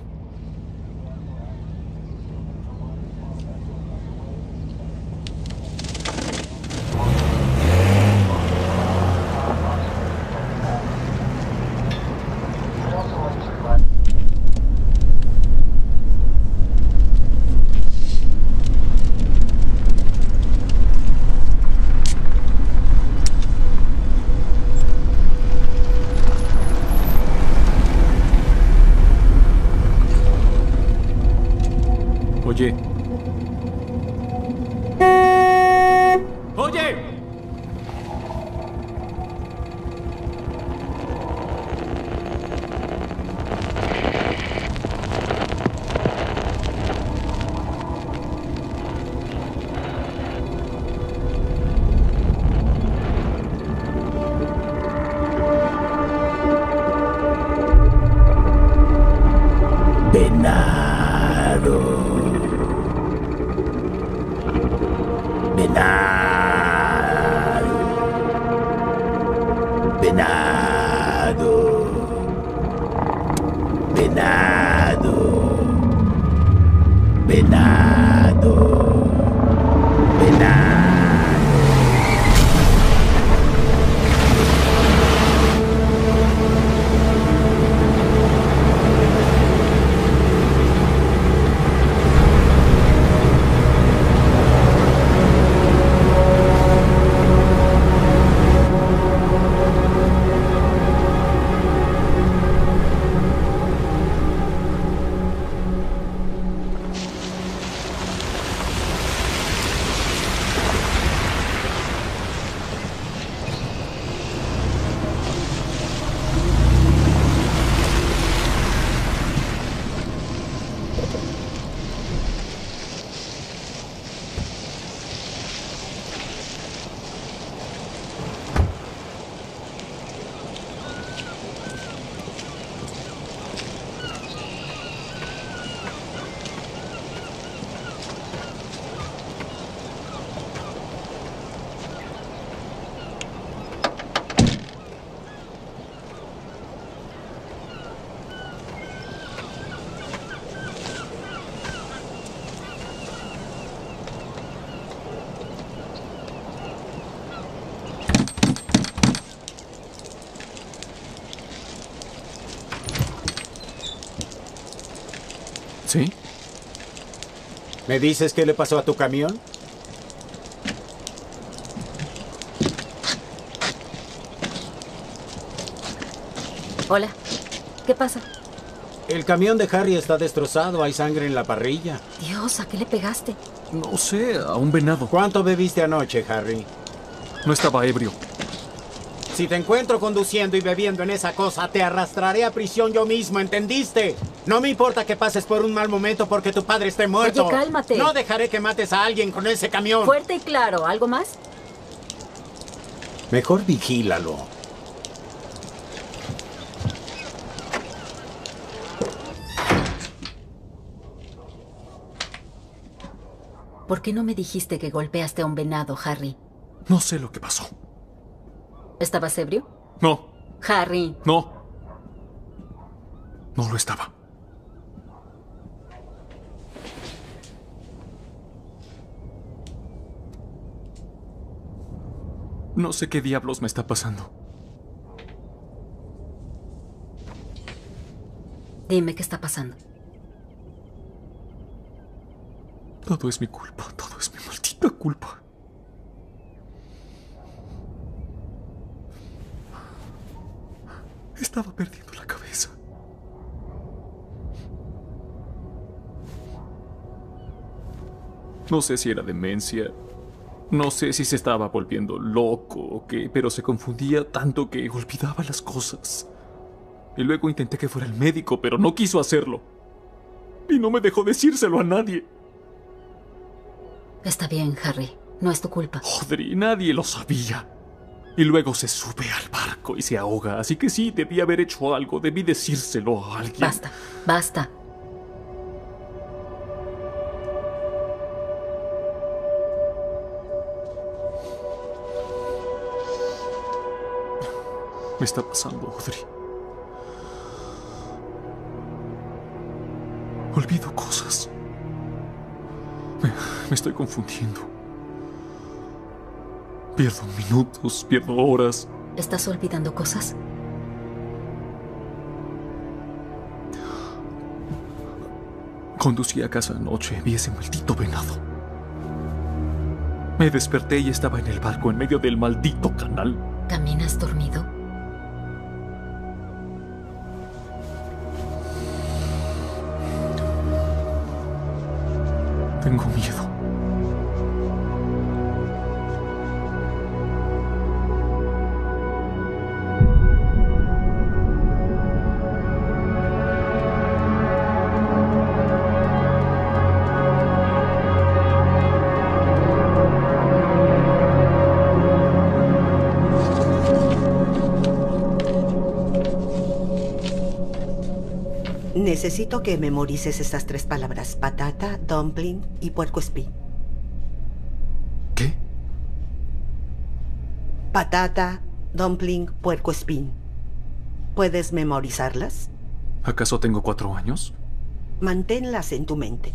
¿Me dices qué le pasó a tu camión? Hola. ¿Qué pasa? El camión de Harry está destrozado, hay sangre en la parrilla. Dios, ¿a qué le pegaste? No sé, a un venado. ¿Cuánto bebiste anoche, Harry? No estaba ebrio. Si te encuentro conduciendo y bebiendo en esa cosa, te arrastraré a prisión yo mismo, ¿entendiste? No me importa que pases por un mal momento porque tu padre esté muerto. Oye, cálmate. No dejaré que mates a alguien con ese camión. Fuerte y claro. ¿Algo más? Mejor vigílalo. ¿Por qué no me dijiste que golpeaste a un venado, Harry? No sé lo que pasó. ¿Estabas ebrio? No, Harry. no. No lo estaba. No sé qué diablos me está pasando. Dime qué está pasando. Todo es mi culpa, todo es mi maldita culpa. Estaba perdiendo la cabeza. No sé si era demencia. No sé si se estaba volviendo loco o qué, pero se confundía tanto que olvidaba las cosas. Y luego intenté que fuera el médico, pero no quiso hacerlo. Y no me dejó decírselo a nadie. Está bien, Harry. No es tu culpa. Audrey, nadie lo sabía. Y luego se sube al barco y se ahoga, así que sí, debí haber hecho algo, debí decírselo a alguien. Basta, basta. Me está pasando, Audrey. Olvido cosas. Me, me estoy confundiendo. Pierdo minutos, pierdo horas. ¿Estás olvidando cosas? Conducí a casa anoche, vi ese maldito venado. Me desperté y estaba en el barco en medio del maldito canal. ¿Caminas dormido? Tengo miedo. Necesito que memorices estas tres palabras. Patata, dumpling y puerco espí. ¿Qué? Patata, Dumpling, puerco espín. ¿Puedes memorizarlas? ¿Acaso tengo cuatro años? Manténlas en tu mente.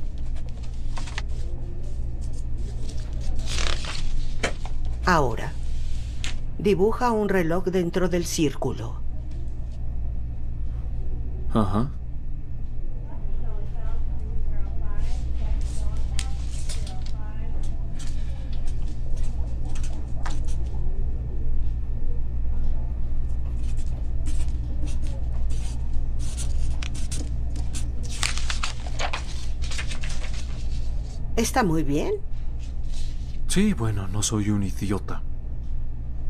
Ahora, dibuja un reloj dentro del círculo. Ajá. Está muy bien. Sí, bueno, no soy un idiota.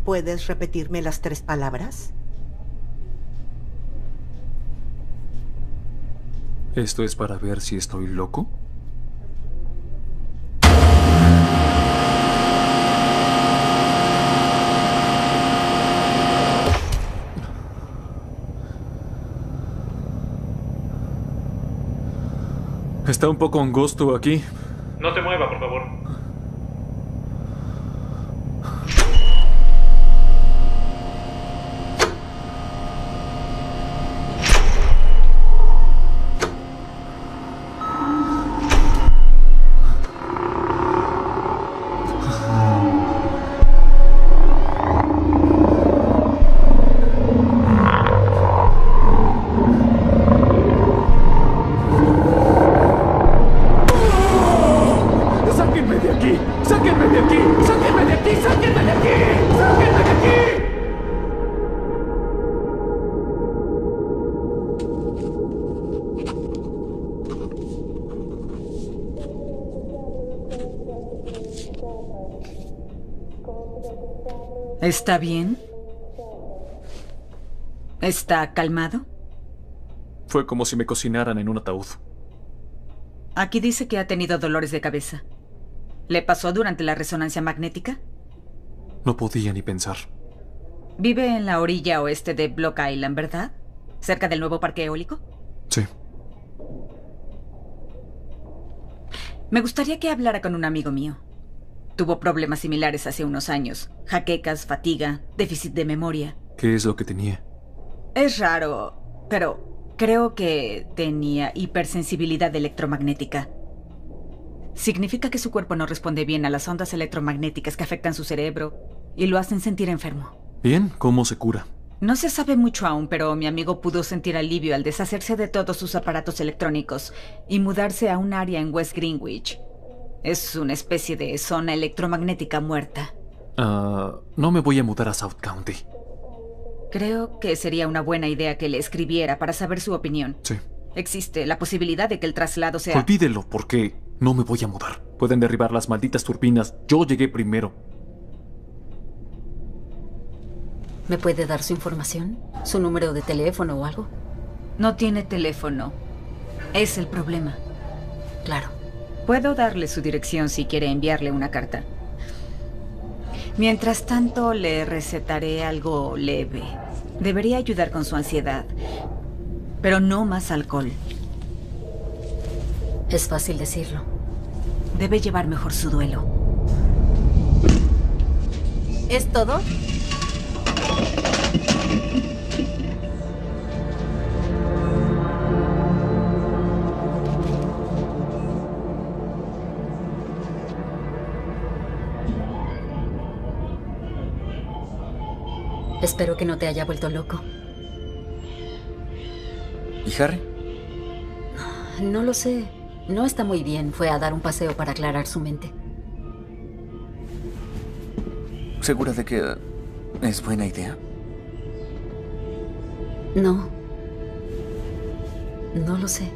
¿Puedes repetirme las tres palabras? ¿Esto es para ver si estoy loco? Está un poco angosto aquí. No te mueva, por favor. ¿Está bien? ¿Está calmado? Fue como si me cocinaran en un ataúd. Aquí dice que ha tenido dolores de cabeza. ¿Le pasó durante la resonancia magnética? No podía ni pensar. Vive en la orilla oeste de Block Island, ¿verdad? ¿Cerca del nuevo parque eólico? Sí. Me gustaría que hablara con un amigo mío. Tuvo problemas similares hace unos años. Jaquecas, fatiga, déficit de memoria. ¿Qué es lo que tenía? Es raro, pero creo que tenía hipersensibilidad electromagnética. Significa que su cuerpo no responde bien a las ondas electromagnéticas que afectan su cerebro y lo hacen sentir enfermo. Bien, ¿cómo se cura? No se sabe mucho aún, pero mi amigo pudo sentir alivio al deshacerse de todos sus aparatos electrónicos y mudarse a un área en West Greenwich. Es una especie de zona electromagnética muerta. Ah, no me voy a mudar a South County. Creo que sería una buena idea que le escribiera para saber su opinión. Sí. Existe la posibilidad de que el traslado sea... Olvídelo, porque no me voy a mudar. Pueden derribar las malditas turbinas. Yo llegué primero. ¿Me puede dar su información? ¿Su número de teléfono o algo? No tiene teléfono. Es el problema. Claro. Puedo darle su dirección si quiere enviarle una carta. Mientras tanto, le recetaré algo leve. Debería ayudar con su ansiedad. Pero no más alcohol. Es fácil decirlo. Debe llevar mejor su duelo. ¿Es todo? Espero que no te haya vuelto loco. ¿Y Harry? No lo sé. No está muy bien. Fue a dar un paseo para aclarar su mente. ¿Segura de que es buena idea? No. No lo sé.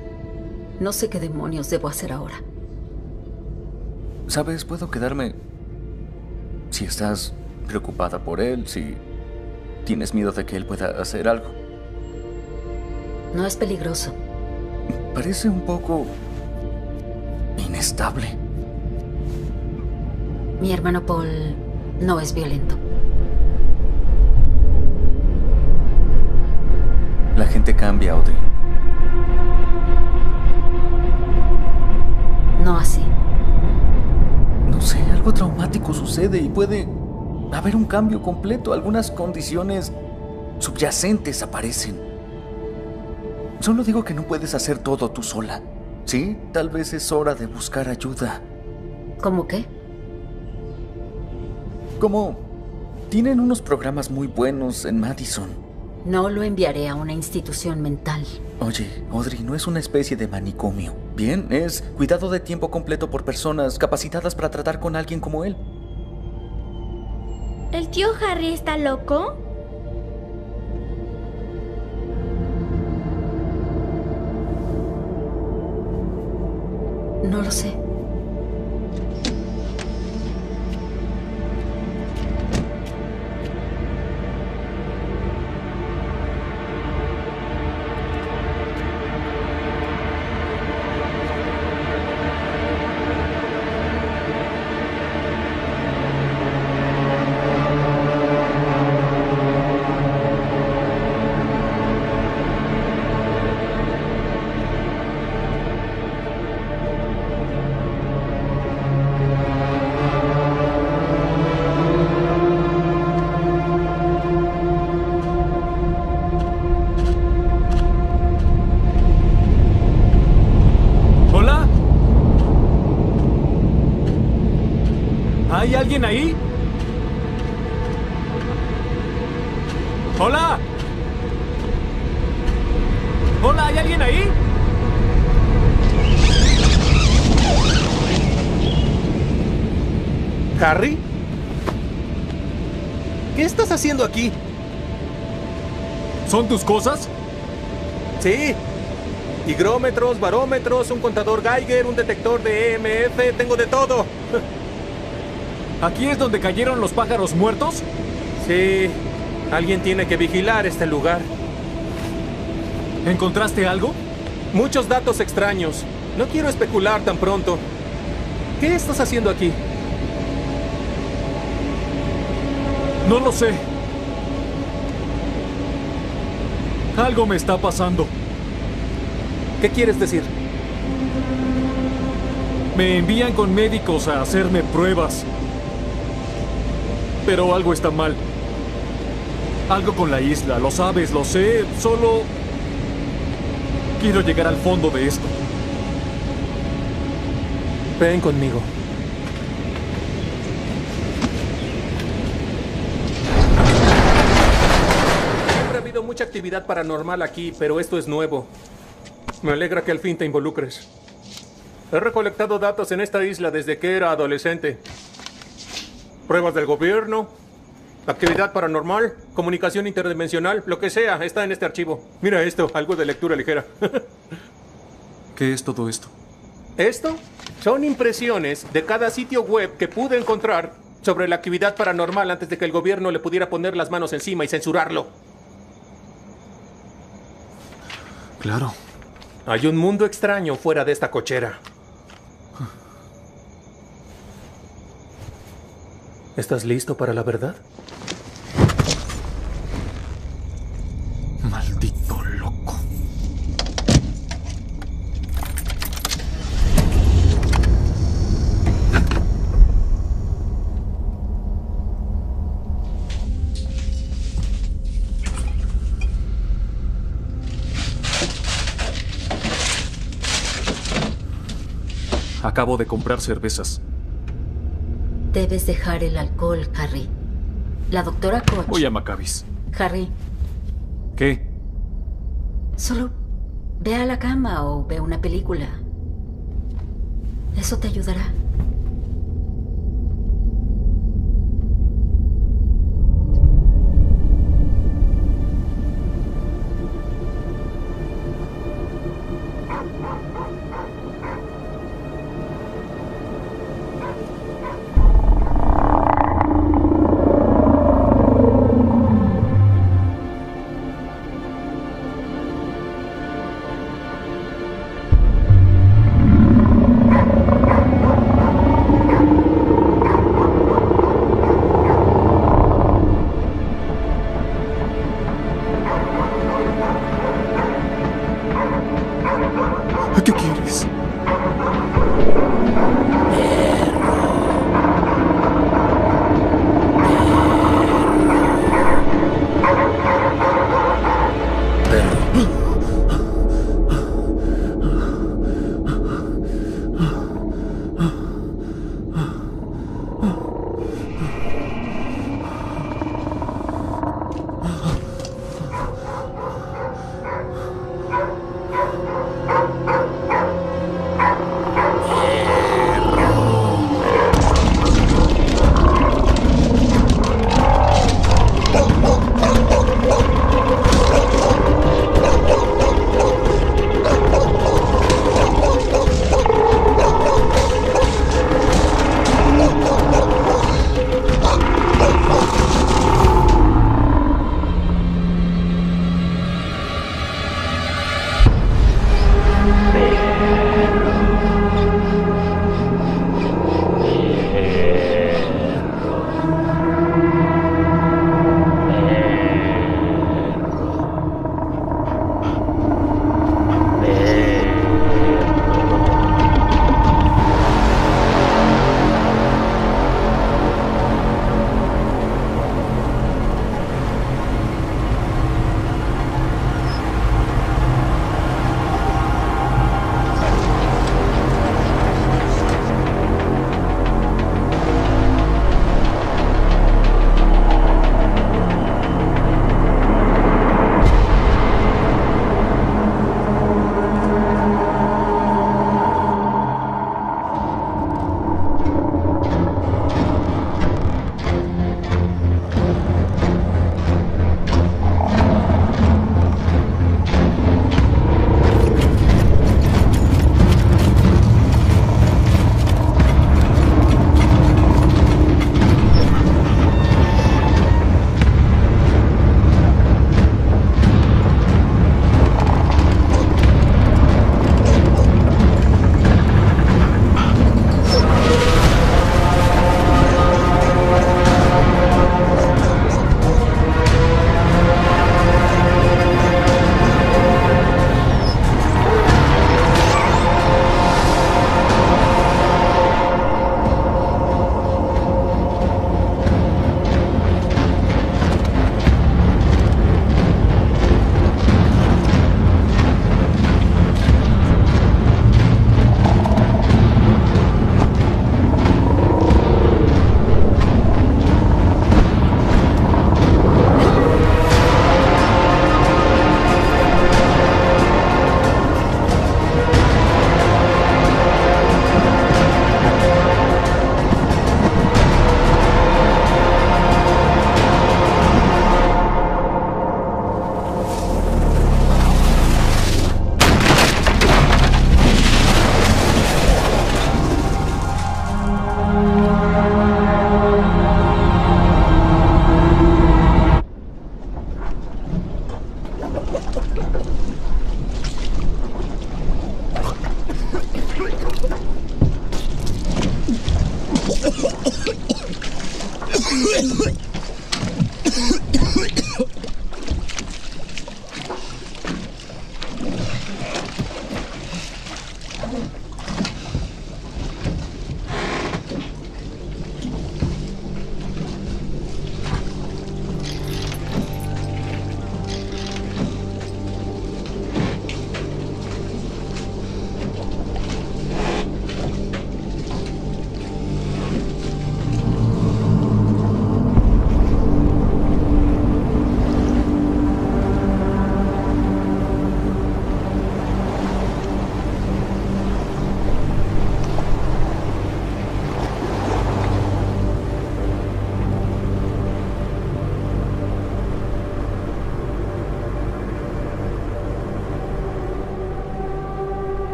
No sé qué demonios debo hacer ahora. ¿Sabes? Puedo quedarme... Si estás preocupada por él, si tienes miedo de que él pueda hacer algo. No es peligroso. Parece un poco... inestable. Mi hermano Paul no es violento. La gente cambia, Audrey. No así. No sé, algo traumático sucede y puede haber un cambio completo. Algunas condiciones subyacentes aparecen. Solo digo que no puedes hacer todo tú sola. Sí, tal vez es hora de buscar ayuda. ¿Cómo qué? Como tienen unos programas muy buenos en Madison. No lo enviaré a una institución mental. Oye, Audrey, no es una especie de manicomio. Bien, es cuidado de tiempo completo por personas capacitadas para tratar con alguien como él. ¿El tío Harry está loco? No lo sé. Alguien ahí? ¿Hola? ¿Hola? ¿Hay alguien ahí? ¿Harry? ¿Qué estás haciendo aquí? ¿Son tus cosas? Sí. Higrómetros, barómetros, un contador Geiger, un detector de EMF, tengo de todo. ¿Aquí es donde cayeron los pájaros muertos? Sí. Alguien tiene que vigilar este lugar. ¿Encontraste algo? Muchos datos extraños. No quiero especular tan pronto. ¿Qué estás haciendo aquí? No lo sé. Algo me está pasando. ¿Qué quieres decir? Me envían con médicos a hacerme pruebas. Pero algo está mal. Algo con la isla, lo sabes, lo sé. Solo quiero llegar al fondo de esto. Ven conmigo. Siempre ha habido mucha actividad paranormal aquí, pero esto es nuevo. Me alegra que al fin te involucres. He recolectado datos en esta isla desde que era adolescente. Pruebas del gobierno, actividad paranormal, comunicación interdimensional, lo que sea, está en este archivo. Mira esto, algo de lectura ligera. ¿Qué es todo esto? Esto son impresiones de cada sitio web que pude encontrar sobre la actividad paranormal antes de que el gobierno le pudiera poner las manos encima y censurarlo. Claro. Hay un mundo extraño fuera de esta cochera. ¿Estás listo para la verdad? Maldito loco. Acabo de comprar cervezas. Debes dejar el alcohol, Harry. La doctora Koch. Voy a Maccabees. Harry, ¿Qué? solo ve a la cama o ve una película. Eso te ayudará.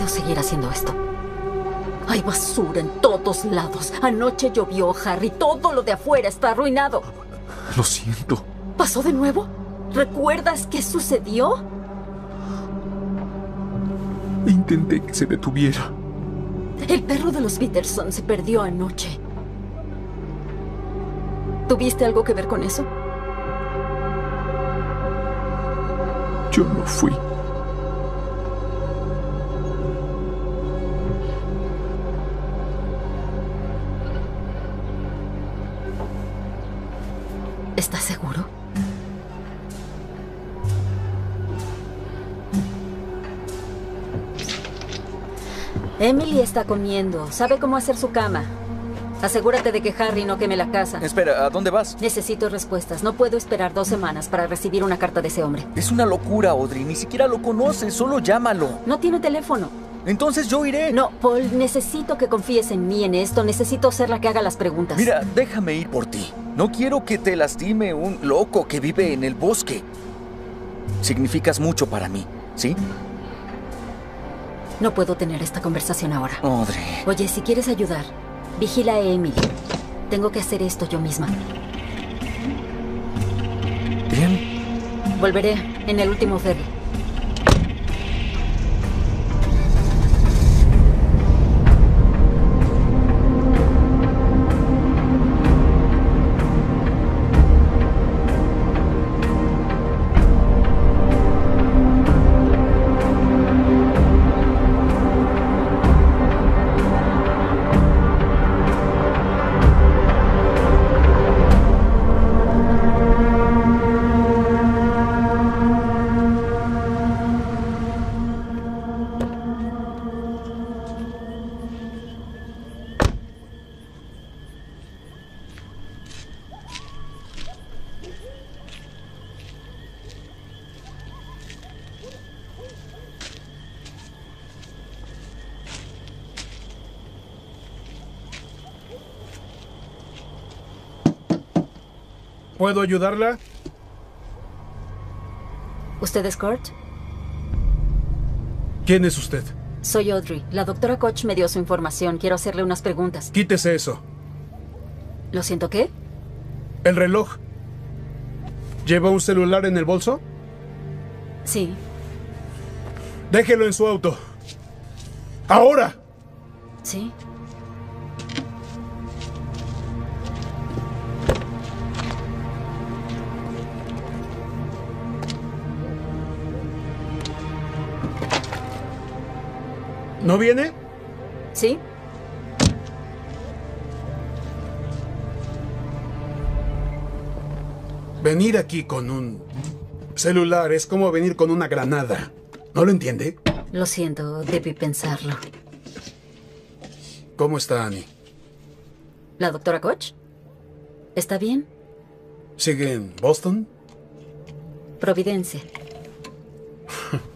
Puedo seguir haciendo esto. Hay basura en todos lados. Anoche llovió, Harry. Todo lo de afuera está arruinado. Lo siento. ¿Pasó de nuevo? ¿Recuerdas qué sucedió? Intenté que se detuviera. El perro de los Peterson se perdió anoche. ¿Tuviste algo que ver con eso? Yo no fui. Está comiendo. Sabe cómo hacer su cama. Asegúrate de que Harry no queme la casa. Espera, ¿a dónde vas? Necesito respuestas. No puedo esperar dos semanas para recibir una carta de ese hombre. Es una locura, Audrey. Ni siquiera lo conoces. Solo llámalo. No tiene teléfono. Entonces yo iré. No, Paul, necesito que confíes en mí en esto. Necesito ser la que haga las preguntas. Mira, déjame ir por ti. No quiero que te lastime un loco que vive en el bosque. Significas mucho para mí, ¿sí? No puedo tener esta conversación ahora. Audrey. Oye, si quieres ayudar, vigila a Emily. Tengo que hacer esto yo misma. Bien. Volveré en el último ferry. ¿Puedo ayudarla? ¿Usted es Kurt? ¿Quién es usted? Soy Audrey. La doctora Koch me dio su información. Quiero hacerle unas preguntas. Quítese eso. ¿Lo siento qué? El reloj. ¿Lleva un celular en el bolso? Sí. Déjelo en su auto. ¡Ahora! Sí. ¿No viene? Sí. Venir aquí con un celular es como venir con una granada. ¿No lo entiende? Lo siento, debí pensarlo. ¿Cómo está Annie? ¿La doctora Koch? ¿Está bien? ¿Sigue en Boston? Providencia.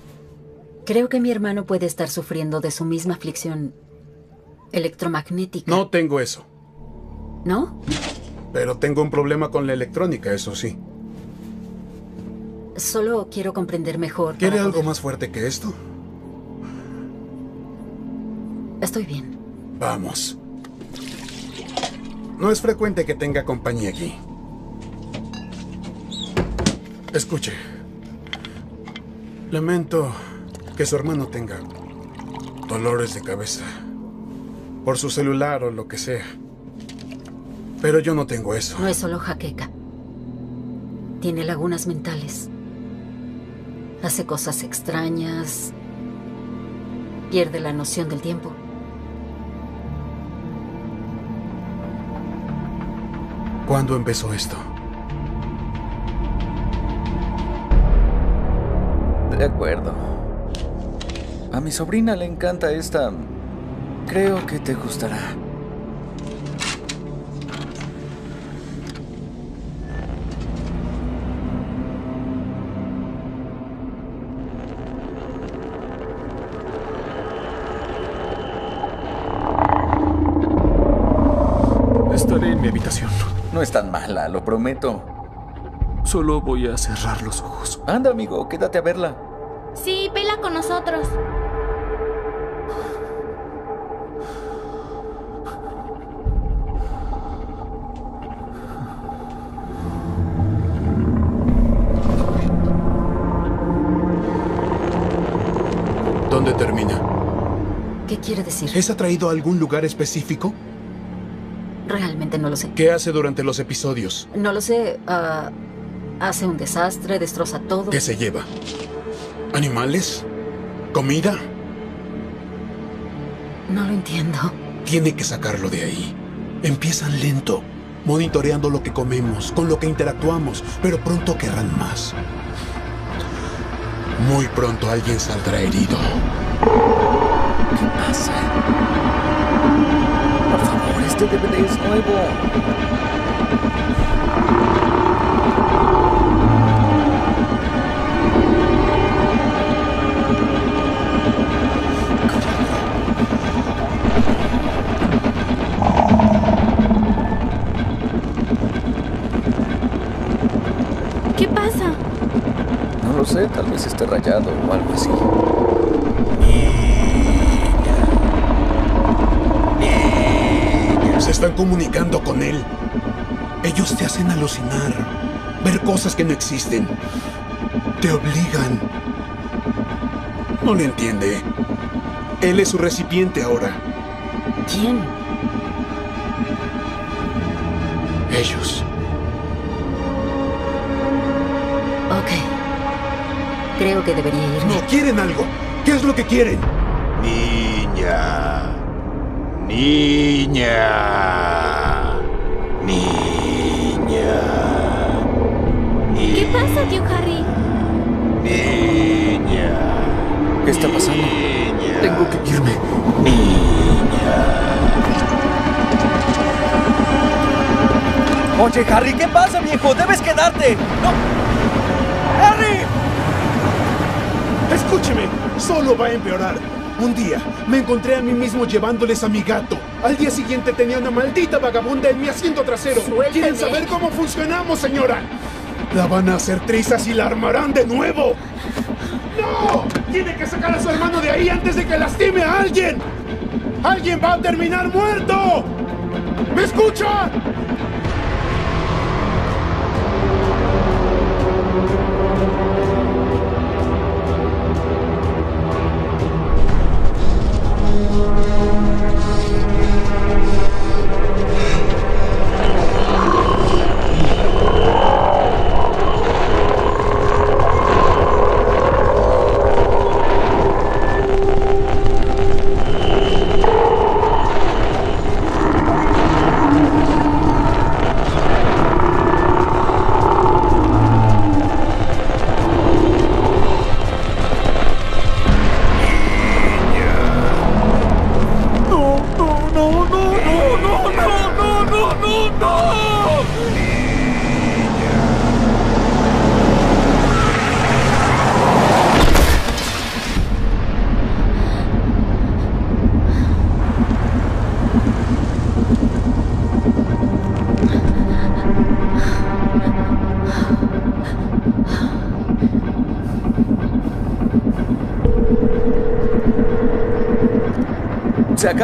Creo que mi hermano puede estar sufriendo de su misma aflicción electromagnética. No tengo eso. ¿No? Pero tengo un problema con la electrónica, eso sí. Solo quiero comprender mejor. ¿Quiere algo poder- más fuerte que esto? Estoy bien. Vamos. No es frecuente que tenga compañía aquí. Escuche. Lamento que su hermano tenga dolores de cabeza. Por su celular o lo que sea. Pero yo no tengo eso. No es solo jaqueca. Tiene lagunas mentales. Hace cosas extrañas. Pierde la noción del tiempo. ¿Cuándo empezó esto? De acuerdo. A mi sobrina le encanta esta... Creo que te gustará. Estaré en mi habitación. No es tan mala, lo prometo. Solo voy a cerrar los ojos. Anda, amigo, quédate a verla. Sí, vela con nosotros. Quiere decir? ¿Es atraído a algún lugar específico? Realmente no lo sé. ¿Qué hace durante los episodios? No lo sé. ah, hace un desastre, destroza todo. ¿Qué se lleva? ¿Animales? ¿Comida? No lo entiendo. Tiene que sacarlo de ahí. Empiezan lento, monitoreando lo que comemos, con lo que interactuamos, pero pronto querrán más. Muy pronto alguien saldrá herido. ¿Qué pasa? Por favor, este DVD es nuevo. ¿Qué pasa? No lo sé, tal vez esté rayado o algo así. Están comunicando con él. Ellos te hacen alucinar, ver cosas que no existen. Te obligan. No le entiende. Él es su recipiente ahora. ¿Quién? Ellos. Ok. Creo que debería irme. No, quieren algo. ¿Qué es lo que quieren? Niña. Niña. Niña. ¿Qué pasa, tío Harry? Niña. ¿Qué está pasando? Tengo que irme. Oye, Harry, ¿qué pasa, viejo? Debes quedarte. ¡No! ¡Harry! Escúcheme, solo va a empeorar. Un día me encontré a mí mismo llevándoles a mi gato. Al día siguiente tenía una maldita vagabunda en mi asiento trasero. ¿Quieren saber cómo funcionamos, señora? La van a hacer trizas y la armarán de nuevo. ¡No! Tiene que sacar a su hermano de ahí antes de que lastime a alguien. ¡Alguien va a terminar muerto! ¿Me escucha?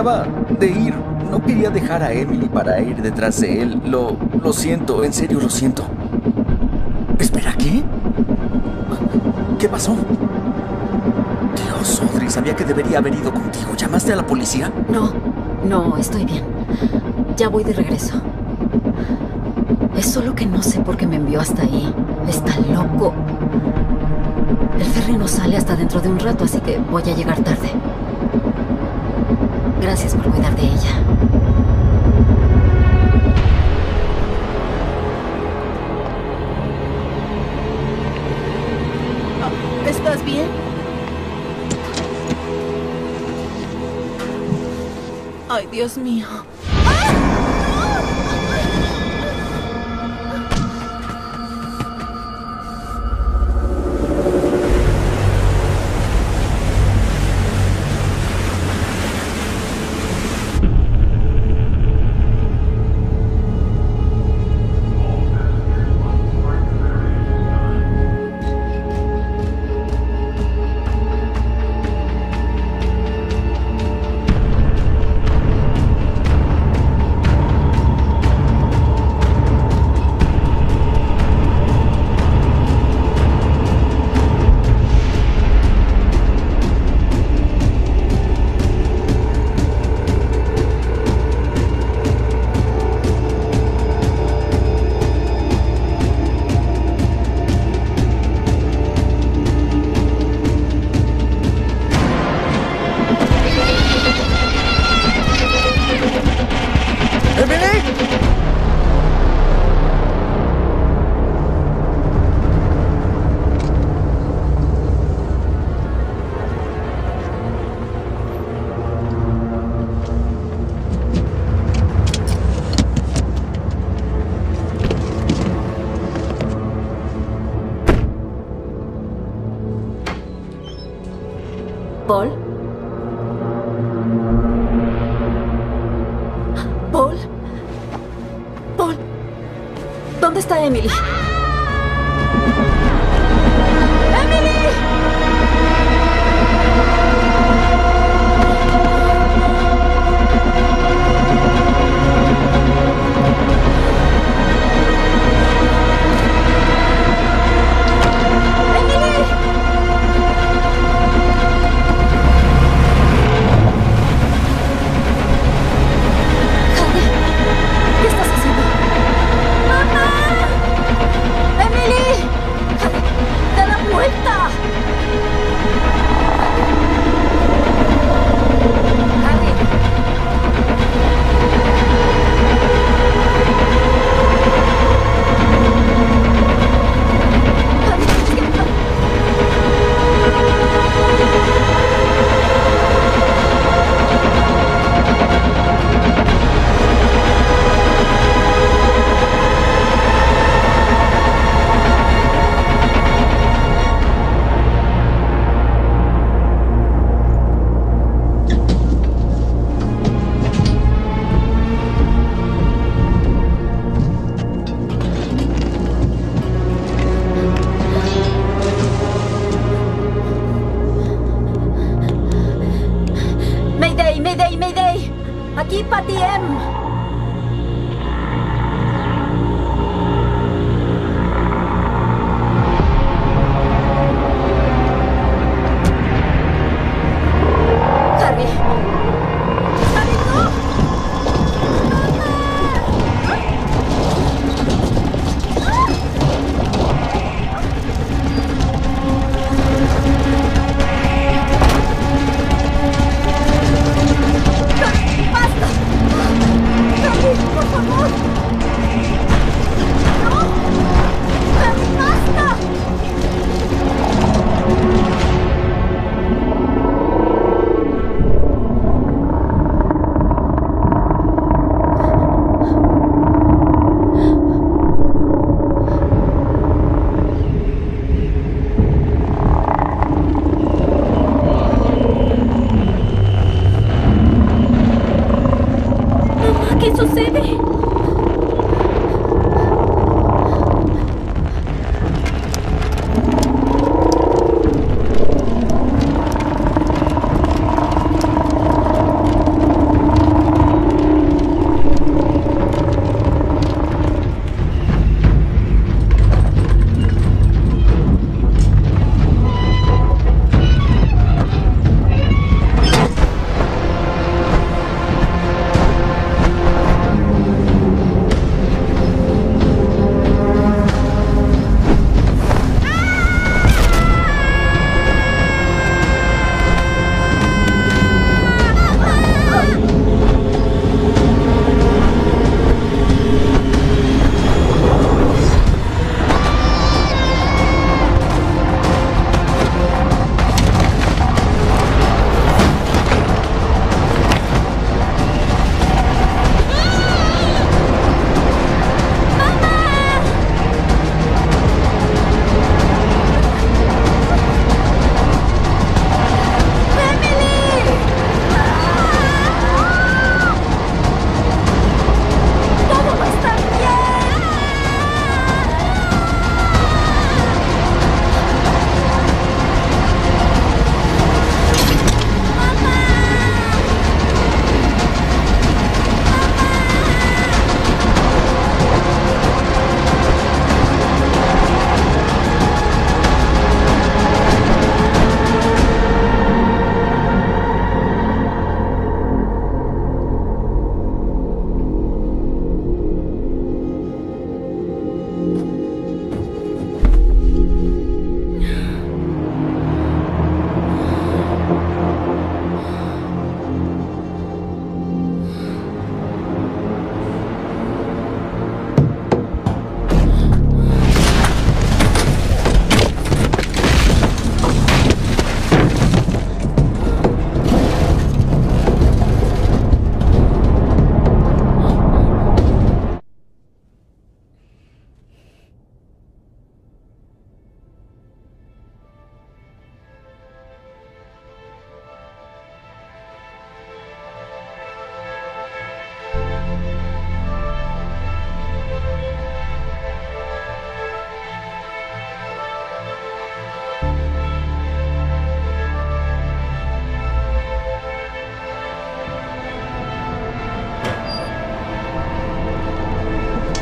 Acaba de ir. No quería dejar a Emily para ir detrás de él. Lo, lo siento, en serio lo siento. Espera, ¿qué? ¿Qué pasó? Dios, Audrey, sabía que debería haber ido contigo. ¿Llamaste a la policía? No, no, estoy bien. Ya voy de regreso. Es solo que no sé por qué me envió hasta ahí. Está loco. El ferry no sale hasta dentro de un rato, así que voy a llegar tarde. Gracias por cuidar de ella. ¿Estás bien? Ay, Dios mío.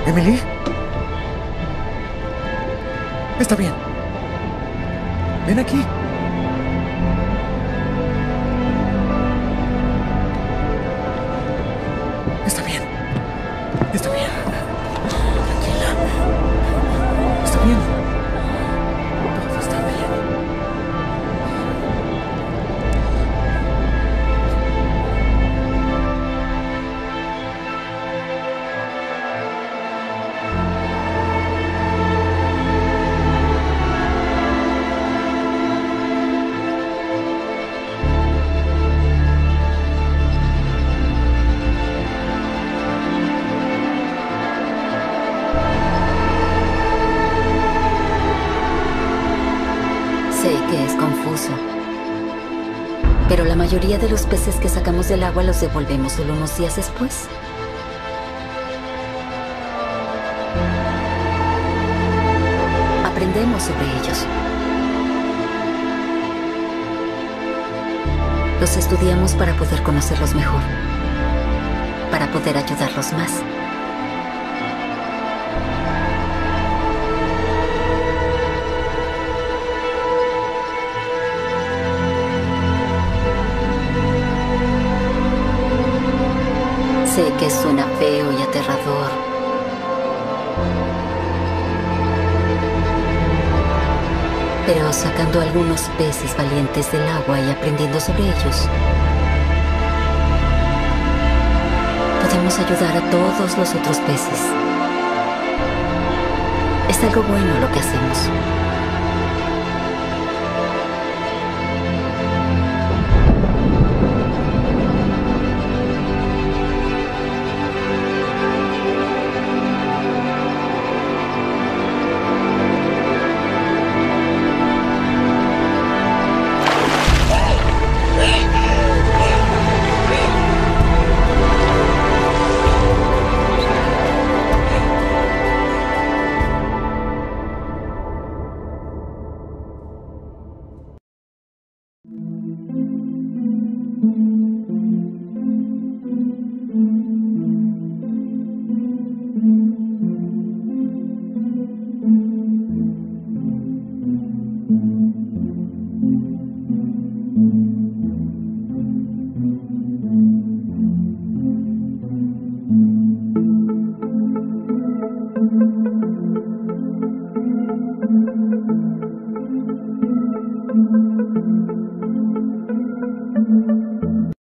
¿Emily? Está bien. Ven aquí. Mayoría de los peces que sacamos del agua los devolvemos solo unos días después. Aprendemos sobre ellos. Los estudiamos para poder conocerlos mejor. Para poder ayudarlos más. Sé que suena feo y aterrador. Pero sacando algunos peces valientes del agua y aprendiendo sobre ellos, podemos ayudar a todos los otros peces. Es algo bueno lo que hacemos.